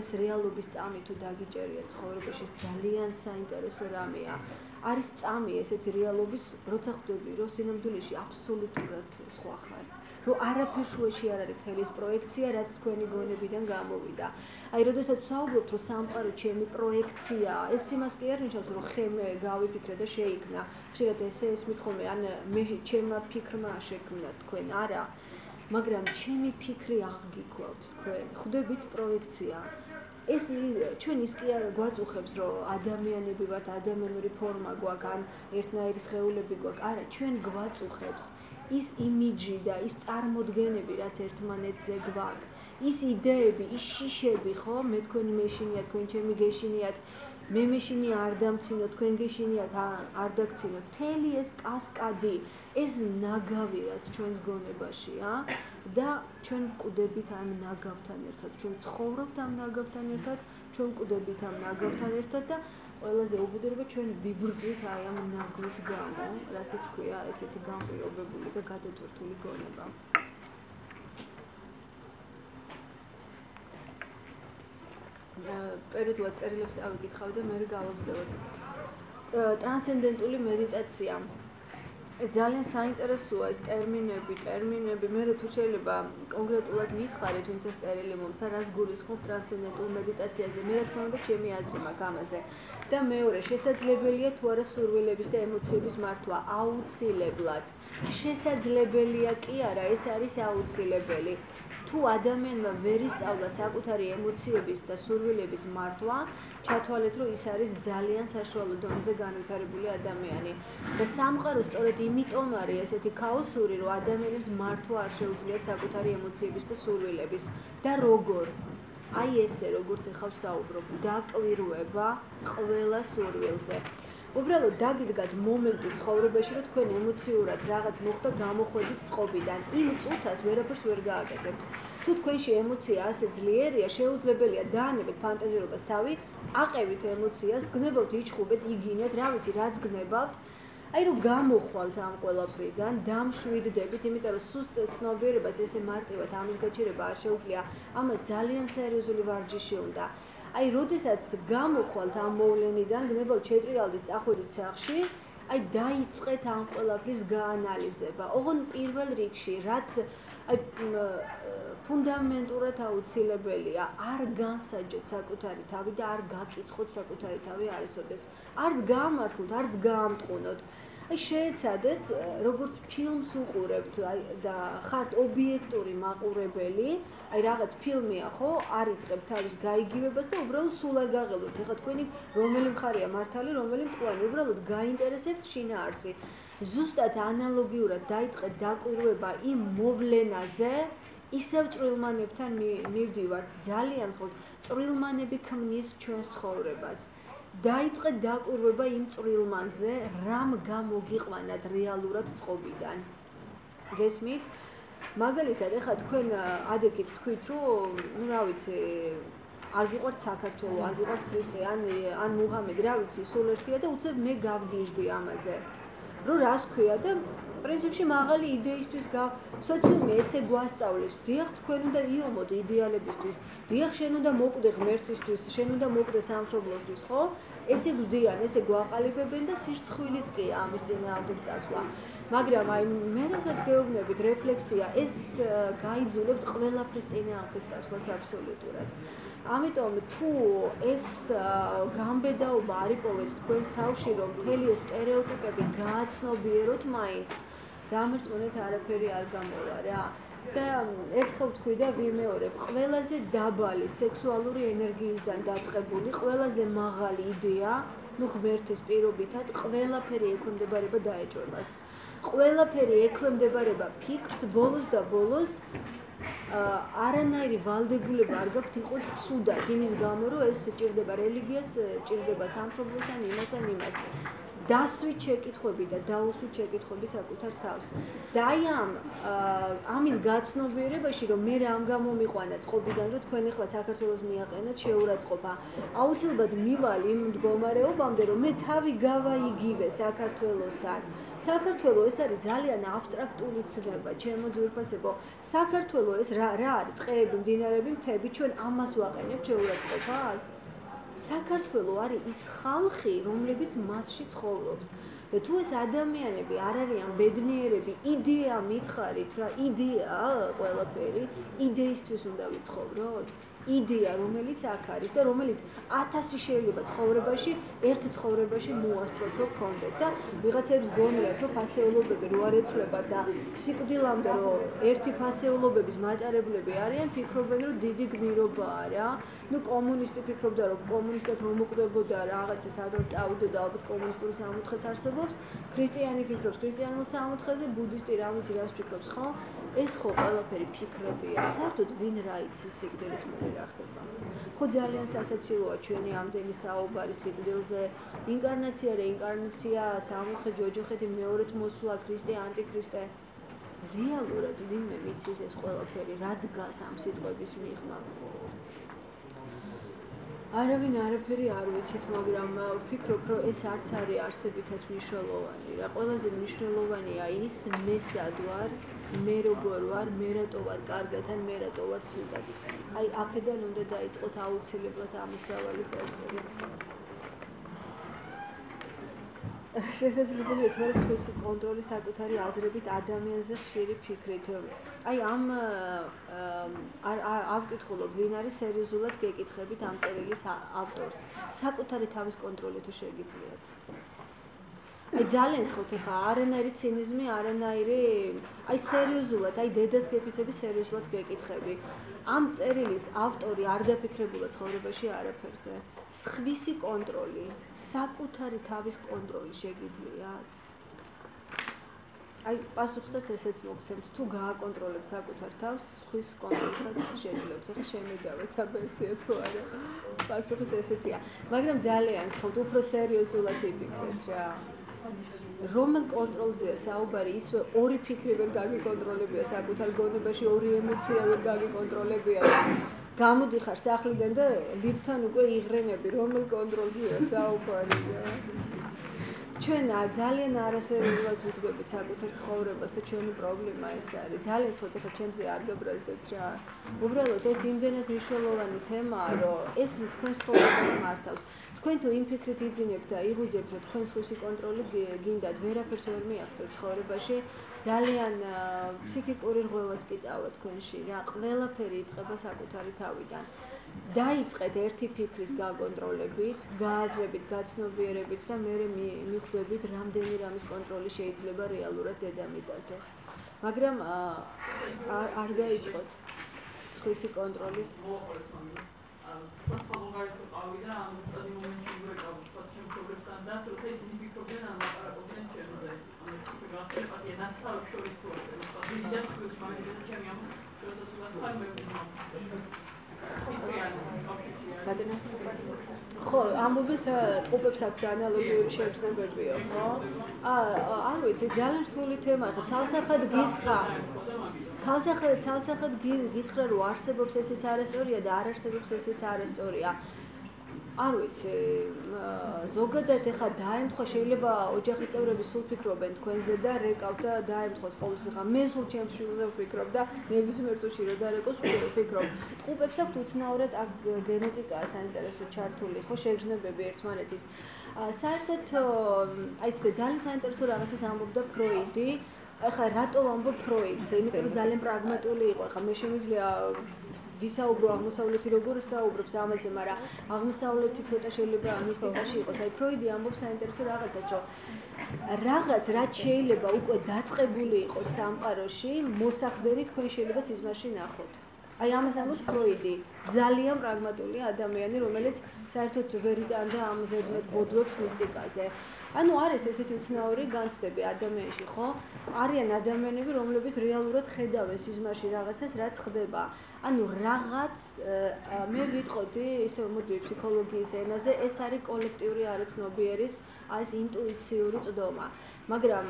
ეს რეალობის წამი თუ დაგიჭერია ცხოვრებაში ძალიან საინტერესო რამეა. არის წამი ესეთი რეალობის, როცა ხვდები, რომ სინამდვილეში აბსოლუტურად სხვა ხარ. რომ არაფერ შუაში არ არის მთელი ეს პროექცია, რაც თქვენი გონებიდან გამოვიდა. აი, როდესაც საუბრობთ, რომ სამყარო ჩემი პროექციაა, ეს იმას კი არ ნიშნავს, რომ ხე მე გავიფიქრე და შეიქმნა. შეიძლება ესე ეს მithome, ან მე ჩემმა ფიქრმა შექმნა თქვენ, არა. მაგრამ ჩემი ფიქრი აღგიქვავთ თქვენ. ხვდებით პროექცია. ეს ჩვენ ის კი არ გვაწუხებს, რომ ადამიანები ვართ, ადამიანური ფორმა გვაქვს, ან ერთნაირი შეეულები გვაქვს. არა, ჩვენ გვაწუხებს ის იმიჯი და ის წარმოდგენები, რაც ერთმანეთზე გვაქვს. ის იდეები, ის შიშები, ხო, მე თქვენი მეშინია, თქვენ ჩემი გეშინიათ. მე მეშინი არ დამცინო თქვენ გეშინიათ არ დაგცინო თელი ეს კასკადი ეს ნაგავი რაც ჩვენს გონებაშია და ჩვენ ვკვდებით ამ ნაგავთან ერთად ჩვენ ცხოვრობთ ამ ნაგავთან ერთად ჩვენ ვკვდებით ამ ნაგავთან ერთად და ყველაზე უბედურება ჩვენ ვიბრძვით აი ამ ნაგვის გამო რასაც ქვია ესეთი გამპირობებული და გადატვირთული გონება პერიოდულად წერილებს ავიკითხავ და მე გავაგზავნე. ტრანსცენდენტული მედიტაცია. ძალიან საინტერესოა ეს ტერმინები, ტერმინები. მე რა თუ შეიძლება კონკრეტულად მითხარით, ვინც ეს წერილი მომცა, რას გულისხმობ ტრანსცენდენტულ მედიტაციაზე? მე რა თქმა უნდა ჩემი აზრი მაქვს ამაზე. და მეორე, შესაძლებელია თუ არა სურვილების და ემოციების მართვა აუცილებლად. შესაძლებელია კი არა, ეს არის აუცილებელი. თუ ადამიანმა ვერ ისწავლა საკუთარი ემოციების და სურვილების მართვა, ჩათვალეთ, რომ ის არის ძალიან საშუალო დონეზე განვითარებული ადამიანი. და სამყარო სწორედ იმიტომ არის ესეთი ქაოსური, რომ ადამიანებს მართვა არ შეუძლიათ საკუთარი ემოციების და სურვილების. და როგორ? აი ესე, როგორც ახლა ვსაუბრობ, დაკვირვება ყველა სურვილზე. უბრალოდ დაგიდგათ მომენტი ცხოვრებაში, რომ თქვენ ემოციურად რაღაც მოხდა გამოხვედით წყობიდან, იმ წუთას ვერაფერს ვერ გააკეთებთ. თუ თქვენში ემოცია ასე ძლიერია, შეუძლებელია დაანებეთ ფანტაზირობას თავი, აყევით ემოციას, გნებავთ იჩხუბეთ, იგინეთ, რა ვიცი, რაც გნებავთ. აი რომ გამოხვალთ ამ ყველაფრიდან, დამშვიდდებით, იმიტომ რომ სუსტ ცნობიერებას ესე მარტივად ამის გაჩერება არ შეუძლია, ამას ძალიან სერიოზული ვარჯიში უნდა. აი, როდესაც გამოხვალთ ამ მოვლენიდან, გნებავთ შეტრიალდით, წახვიდით სახში, აი დაიწყეთ ამ ყველაფრის გაანალიზება. ოღონ პირველ რიგში, რაც აი ფუნდამენტურად აუცილებელია, არ განსაჯეთ საკუთარი თავი და არ გაკიცხოთ საკუთარი თავი არისოდეს. არც გაამართლოთ, არც გაამტყუნოთ. აი შეეცადეთ როგორც ფილმს უყურებთ აი და ხართ ობიექტური მაყურებელი აი რაღაც ფილმია ხო? არიწებ თავის გაიგივებას და უბრალოდ სულ არ გაღელოთ. ეხლა თქვენი რომელი მხარეა მართალი რომელი მწვანე უბრალოდ გაინტერესებთ შინაარსი ზუსტად ანალოგიურად დაიწყეთ დაკვირვება იმ მოვლენაზე ისევ წრილმანებთან მივდივართ. ძალიან ხო წრილმანები ქმნის ჩვენს ცხოვრებას დაიწყე დაკვირვება იმ წრილმანზე, რამ გამოგიყვანათ რეალურად წყობიდან. გესმით? მაგალითად, ეხლა თქვენ ადეკით თქვით, რომ ნუ რა ვიცი, არ გიყვართ საქართველო, არ გიყვართ ქრისტიანი, ან მუჰამედი, რა ვიცი, სულ ერთია და უცებ მე გავგიჟდი ამაზე. რომ რას ქვია და პრინციპში მაღალი იდეისთვის გა სოციუმი ესე გვასწავლის. დიახ, თქვენ უნდა იომოთ იდეალებისთვის. დიახ, შენ უნდა მოკვდე ღმერთისთვის, შენ უნდა მოკვდე სამშობლოსთვის, ხო? ესე გვდიან, ესე გვაყალიბებენ და სირცხვილის კი ამის წინააღმდეგ წასვლა. მაგრამ აი მე რასაც გეუბნებით რეფლექსია, ეს გაიძულებთ ყველაფრის წინააღმდეგ წასვლას აბსოლუტურად. ამიტომ თუ ეს გამბედაობა არ იპოვეთ თქვენს თავში, რომ მთელი ეს стереოტიპები გააცნობიეროთ მაინც, დამერწმუნეთ არაფერი არ გამოვა რა. და ერთხელ თქვი და ვიმეორებ, ყველაზე დაბალი სექსუალური ენერგიიდან დაწყებული, ყველაზე მაღალი იდეა, ну ღმერთის პირობითად, ყველაფერი ექვემდებარება დაეჭვებას. ყველაფერი ექვემდებარება ფიქს, ბოლოს და ბოლოს არანაირი ვალდებულება არ გაქვთ იყოთ ცუდად იმის გამო რომ ეს ჭირდება რელიგიას, ჭირდება სამშობლოსთან იმას ან იმას. დასვით შეკითხვები და დაუსვით შეკითხვები საკუთარ თავს. და აი ამ ამის გაცნობიერებაში რომ მე რამ გამომიყვანა წყობიდან რომ თქვენ ახლა საქართველოს მიაყენეთ შეურაცხყოფა. აუცილებლად მივალ იმ მდგომარეობამდე რომ მე თავი გავაიგივე საქართველოსთან. საქართველოს ეს არის ძალიან აბსტრაქტული ცნება, ჩემო ძვირფასებო. საქართველოს ეს რა რა არის? ტყეები, მდინარეები, მთები, ჩვენ ამას ვაყენებთ შეურაცხყოფას? საქართველოს არის ის ხალხი, რომლებიც მასში ცხოვრობს. და თუ ეს ადამიანები არ არიან ბედნიერები, იდეა მითხარით რა, იდეა ყველაფერი, იდეისთვის უნდა ვიცხოვროთ. იდეა, რომელიც აქ არის და რომელიც 1000 შეიძლება ცხოვრებაში, ერთ ცხოვრებაში მოასწროთ რომ გქონდეთ და ვიღაცებს გონიათ რომ ფასეულობები რო არ ეცვლება და სიკვდილამდე რომ ერთი ფასეულობების მატარებლები არიან, ფიქრობენ რომ დიდი გმირობაა რა. ну კომუნისტი ფიქრობდა რომ კომუნისტად მომკვდებოდა რაღაცა სადღაც წავიდოდა ალბათ კომუნისტური სამოთხეც არსებობს ქრისტიანი ფიქრობს ქრისტიანულ სამოთხეზე ბუდისტი რა ვიცი რას ფიქრობს ხო ეს ხო ყველაფერი ფიქრებია. საერთოდ ვინ რა იცის სიკვდილის მერე რა ხდება? ხო ძალიან სასაცილოა ჩვენი ამდენი საუბარი სიკვდილზე. ინკარნაცია, რეინკარნაცია, სამოთხე ჯოჯოხეთი, მეორეთ მოსვლა, ქრისტე, ანტიქრისტე. რეალურად ვინმე ვიცის ეს ყველაფერი, რა დგას ამ სიტყვების მიღმა? არავინ არაფერი არ ვიცით, მაგრამ ვფიქრობ, რომ ეს არც არის არსებითად მნიშვნელოვანი. რა ყველაზე მნიშვნელოვანია ის მე სად ვარ, მე როგორ ვარ, მე რატო ვარ კარგად ან მე რატო ვარ ცუდად. აი, აქედან უნდა დაიწყოს აუცილებლად ამისავალი წესდები. შესაძლებელია არა სხვის კონტროლის საკუთარი აზრებით ადამიანზე ხშირი ფიქრით. აი ამ არ ავკითხულობ ვინ არის სერიოზულად გეკითხებით ამ წერილის ავტორს. საკუთარი თავის კონტროლი თუ შეგიძლიათ. აი ძალიან ხოთ ხა არანაირი ცინიზმი, არანაირი აი სერიოზულად, აი დედას გეფიცები სერიოზულად გეკითხები. ამ წერილის ავტორი არ დაფიქრებულა ცხოვრებაში არაფერზე. სხვისი კონტროლი, საკუთარი თავის კონტროლი შეგიძლიათ? აი პასუხსაც ესეც მოგცემთ, თუ გააკონტროლებთ საკუთარ თავს, სხვის კონტროლსაც შეძლებთ. ახლა შემიგავეთ აბესია თუ არა. პასუხიც ესეთია. მაგრამ ძალიან ხოთ უფრო სერიოზულად იფიქრეთ რა. რომელ კონტროლზეა საუბარი ისე ორი ფიქრი ვერ გაგიკონტროლებია საკუთარ გონებაში ორი ემოცია ვერ გაგიკონტროლებია. გამოდიხარ სახლიდან და ლიფტთან უკვე იღრენები რომელ კონტროლზეა საუბარი. ჩვენ ძალიან არასერიოზულად ვიდგებით საკუთარ ცხოვრებას და ჩვენი პრობლემა ეს არის. ძალიან ხო ხა ჩემზე არ გაბრაზდეთ რა. უბრალოდ ეს იმდენად მნიშვნელოვანი თემაა რომ ეს თქვენ ცხოვრებას მართავს თქვენ თუ იმ ფიქრით იძინებთ და იღუძებთ რომ თქვენ სხვისი კონტროლი გინდათ ვერაფერს ვერ მიაღწევთ ცხოვრებაში ძალიან ფსიქიკური რღვევაც კი წავა თქვენში რა ყველაფერი იწყება საკუთარი თავიდან დაიწყეთ ერთი ფიქრის გაკონტროლებით, გააზრებით, გაცნობიერებით და მე მიხვდებით რამდენი რამის კონტროლი შეიძლება რეალურად დედამიწაზე. მაგრამ არ დაიწყოთ სხვისი კონტროლით. პასუხობრივი ყავიდა ამ სტადიუმში მომენტში ვიყავ პატჩემ პროგრესთან და რომ ისინი ფიქრობდნენ ამ ლაპარაკობდნენ ჩემზე. ფიქრობდნენ პატია ნაცავ შორის თუ ასე რომ პატია შორის მაგალითად ჩემი ამ უნდა ხარ მე ხო, ამბობს ტყუპებს აქვს ანალოგიური შეერთებებიო, ხო? აა, არ ვიცი, ძალიან რთული თემაა, ხა ცალსახად გისხა. ხალხსახად ცალსახად გითხრა რომ არსებობს ესეც არასწორია და არ არსებობს ესეც არასწორია. არ ვიცი, ზოგადად ეხა დაემთხვა შეიძლება ოჯახის წევრები სულ ფიქრობენ თქვენზე და რეკავთ და დაემთხოს ყოველთვის ეხა მე სულ ჩემს შვილზე ვფიქრობ და ნებისმიერ წუთში რო დარეკოს ვფიქრობ. ტყუპებს აქვს უცნაურად აქ გენეტიკაა საინტერესო ჩართული, ხო შეგრძნებები ერთმანეთის. საერთოდ აი ეს ძალიან საინტერესო რაღაცას ამბობდა ფროიდი. ახლა რატო ამბობ ფროიდს? იმიტომ რომ ძალიან პრაგმატული იყო. ახლა მე შემიძლია ვისაუბრო აღმოსავლეთი როგორ საუბრობს ამაზე, მაგრამ აღმოსავლეთი ცოტა შეიძლება მისტიკაში იყოს. აი ფროიდი ამბობს საინტერესო რაღაცას, რომ რაღაც რაც შეიძლება უკვე დაწყებული იყოს სამყაროში, მოსახდენი თქვენ შეიძლება სიზმარში ნახოთ. აი ამას ამბობს ფროიდი. ძალიან პრაგმატული ადამიანი, რომელიც საერთოდ ვერ იტანდა ამ ზედმეტ ბოდვებს მისტიკაზე. ანუ არის ესეთი უცნაური განცდები ადამიანში, ხო? არიან ადამიანები, რომლებიც რეალურად ხედავენ სიზმარში რაღაცას, რაც ხდება. ანუ რაღაც მე ვიტყოდი, ისე მოდი ფსიქოლოგიის ენაზე, ეს არის კოლექტიური არაცნობიერის აი ეს ინტუიციური წდომა. მაგრამ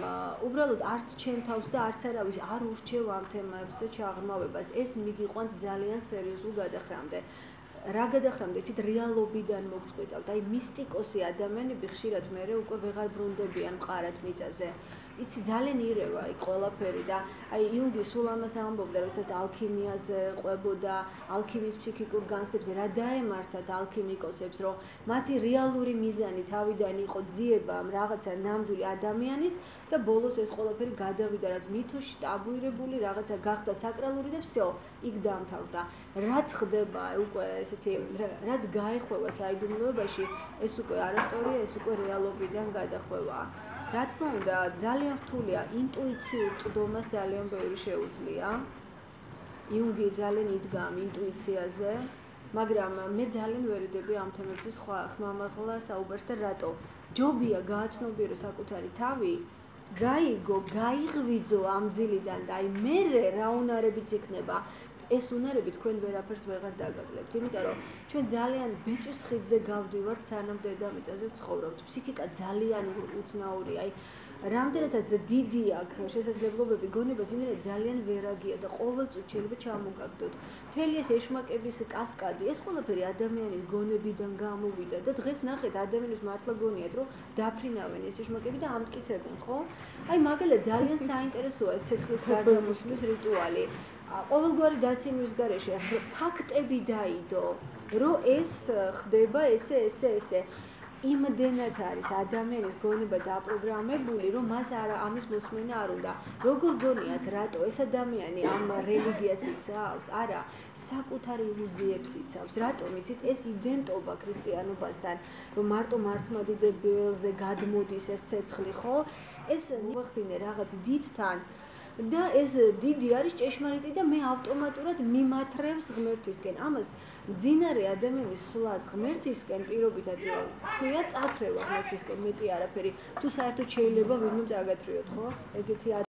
უბრალოდ არც ჩემ თავს და არც არავის არ ურჩევ ამ თემებზე ჩაღრმავებას. ეს მიგიყვანთ ძალიან სერიოზულ გადახრამდე. რა გადახრამდე იცით რეალობიდან მოგწყვიტავთ აი მისტიკოსი ადამიანები ხშირად მეરે უკვე ვეღარ ბრუნდებიან მყარად მიწაზე იცი ძალიან ირევა აი ყველაფერი და აი იუნგი სულ ამას ამბობდა როდესაც ალქიმიაზე ყვებოდა ალქიმიის ფსიქიკურ განცდებზე რა დაემართათ ალქიმიკოსებს რომ მათი რეალური მიზანი თავიდან იყო ძიება ამ რაღაცა ნამდვილი ადამიანის და ბოლოს ეს ყველაფერი გადავიდა რაც მითოში ტაბუირებული რაღაცა გახდა საკრალური და всё იქ დამთავრდა რაც ხდება უკვე ესეთი რაც გაეხება საიდუმლოებაში ეს უკვე არასწორია ეს უკვე რეალობიდან გადახვევაა რა თქმა უნდა, ძალიან რთულია ინტუიციურ წდომას ძალიან ბევრი შეუძლია. იუნგი ძალიან იდგა ინტუიციაზე, მაგრამ მე ძალიან ვერიდები ამ თემებზე სხვა ხმამაღლა საუბარს და რატო? ჯობია გააცნობიერო საკუთარი თავი გაიგო, გაიღვიძო ამ ძილიდან და აი მე რა უნარებიც იქნება ეს უნარები თქვენ ვერაფერს ვეღარ დაგაკლებთ, იმიტომ რომ ჩვენ ძალიან ბეჭის ხიძზე გავდივართ სანამ დედამიწაზე ვცხოვრობთ. ფსიქიკა ძალიან უცნაური, აი რამდენადაც დიდი აქვს შესაძლებლობები გონებას იმენა ძალიან ვერაგია და ყოველ წუთი შეიძლება ჩამოგაგდოთ. მთელი ეს ეშმაკების კასკადი, ეს ყველაფერი ადამიანის გონებიდან გამოვიდა და დღეს ნახეთ ადამიანის მართლა გონიათ რომ დაფრინავენ ეს ეშმაკები და ამტკიცებენ, ხო? აი მაგალითად ძალიან საინტერესოა ეს ცეცხლის გარდამოსვლის რიტუალი. ყოველგვარი დაცემის გარეშე ფაქტები დაიდო, რომ ეს ხდება ესე ესე ესე. იმდენად არის ადამიანის გონება დაპროგრამებული, რომ მას არა ამის მოსმენა არ უნდა. როგორ გონიათ, რატო ეს ადამიანი ამ რელიგიას იცავს? არა, საკუთარ ილუზიებს იცავს. რატომ იცით ეს იდენტობა ქრისტიანობასთან, რომ მარტო მართლმადიდებელზე გადმოდის ეს ცეცხლი, ხო? ეს მოახდინე რაღაც დიდთან და ეს დიდი არის ჭეშმარიტი და მე ავტომატურად მიმათრევს ღმერთისკენ. ამას ძინარე ადამიანის სულას ღმერთისკენ პირობითად ქვია წათრევა ღმერთისკენ მეტი არაფერი. თუ საერთოდ შეიძლება ვინმე წაგათრიოთ, ხო? ეგეთი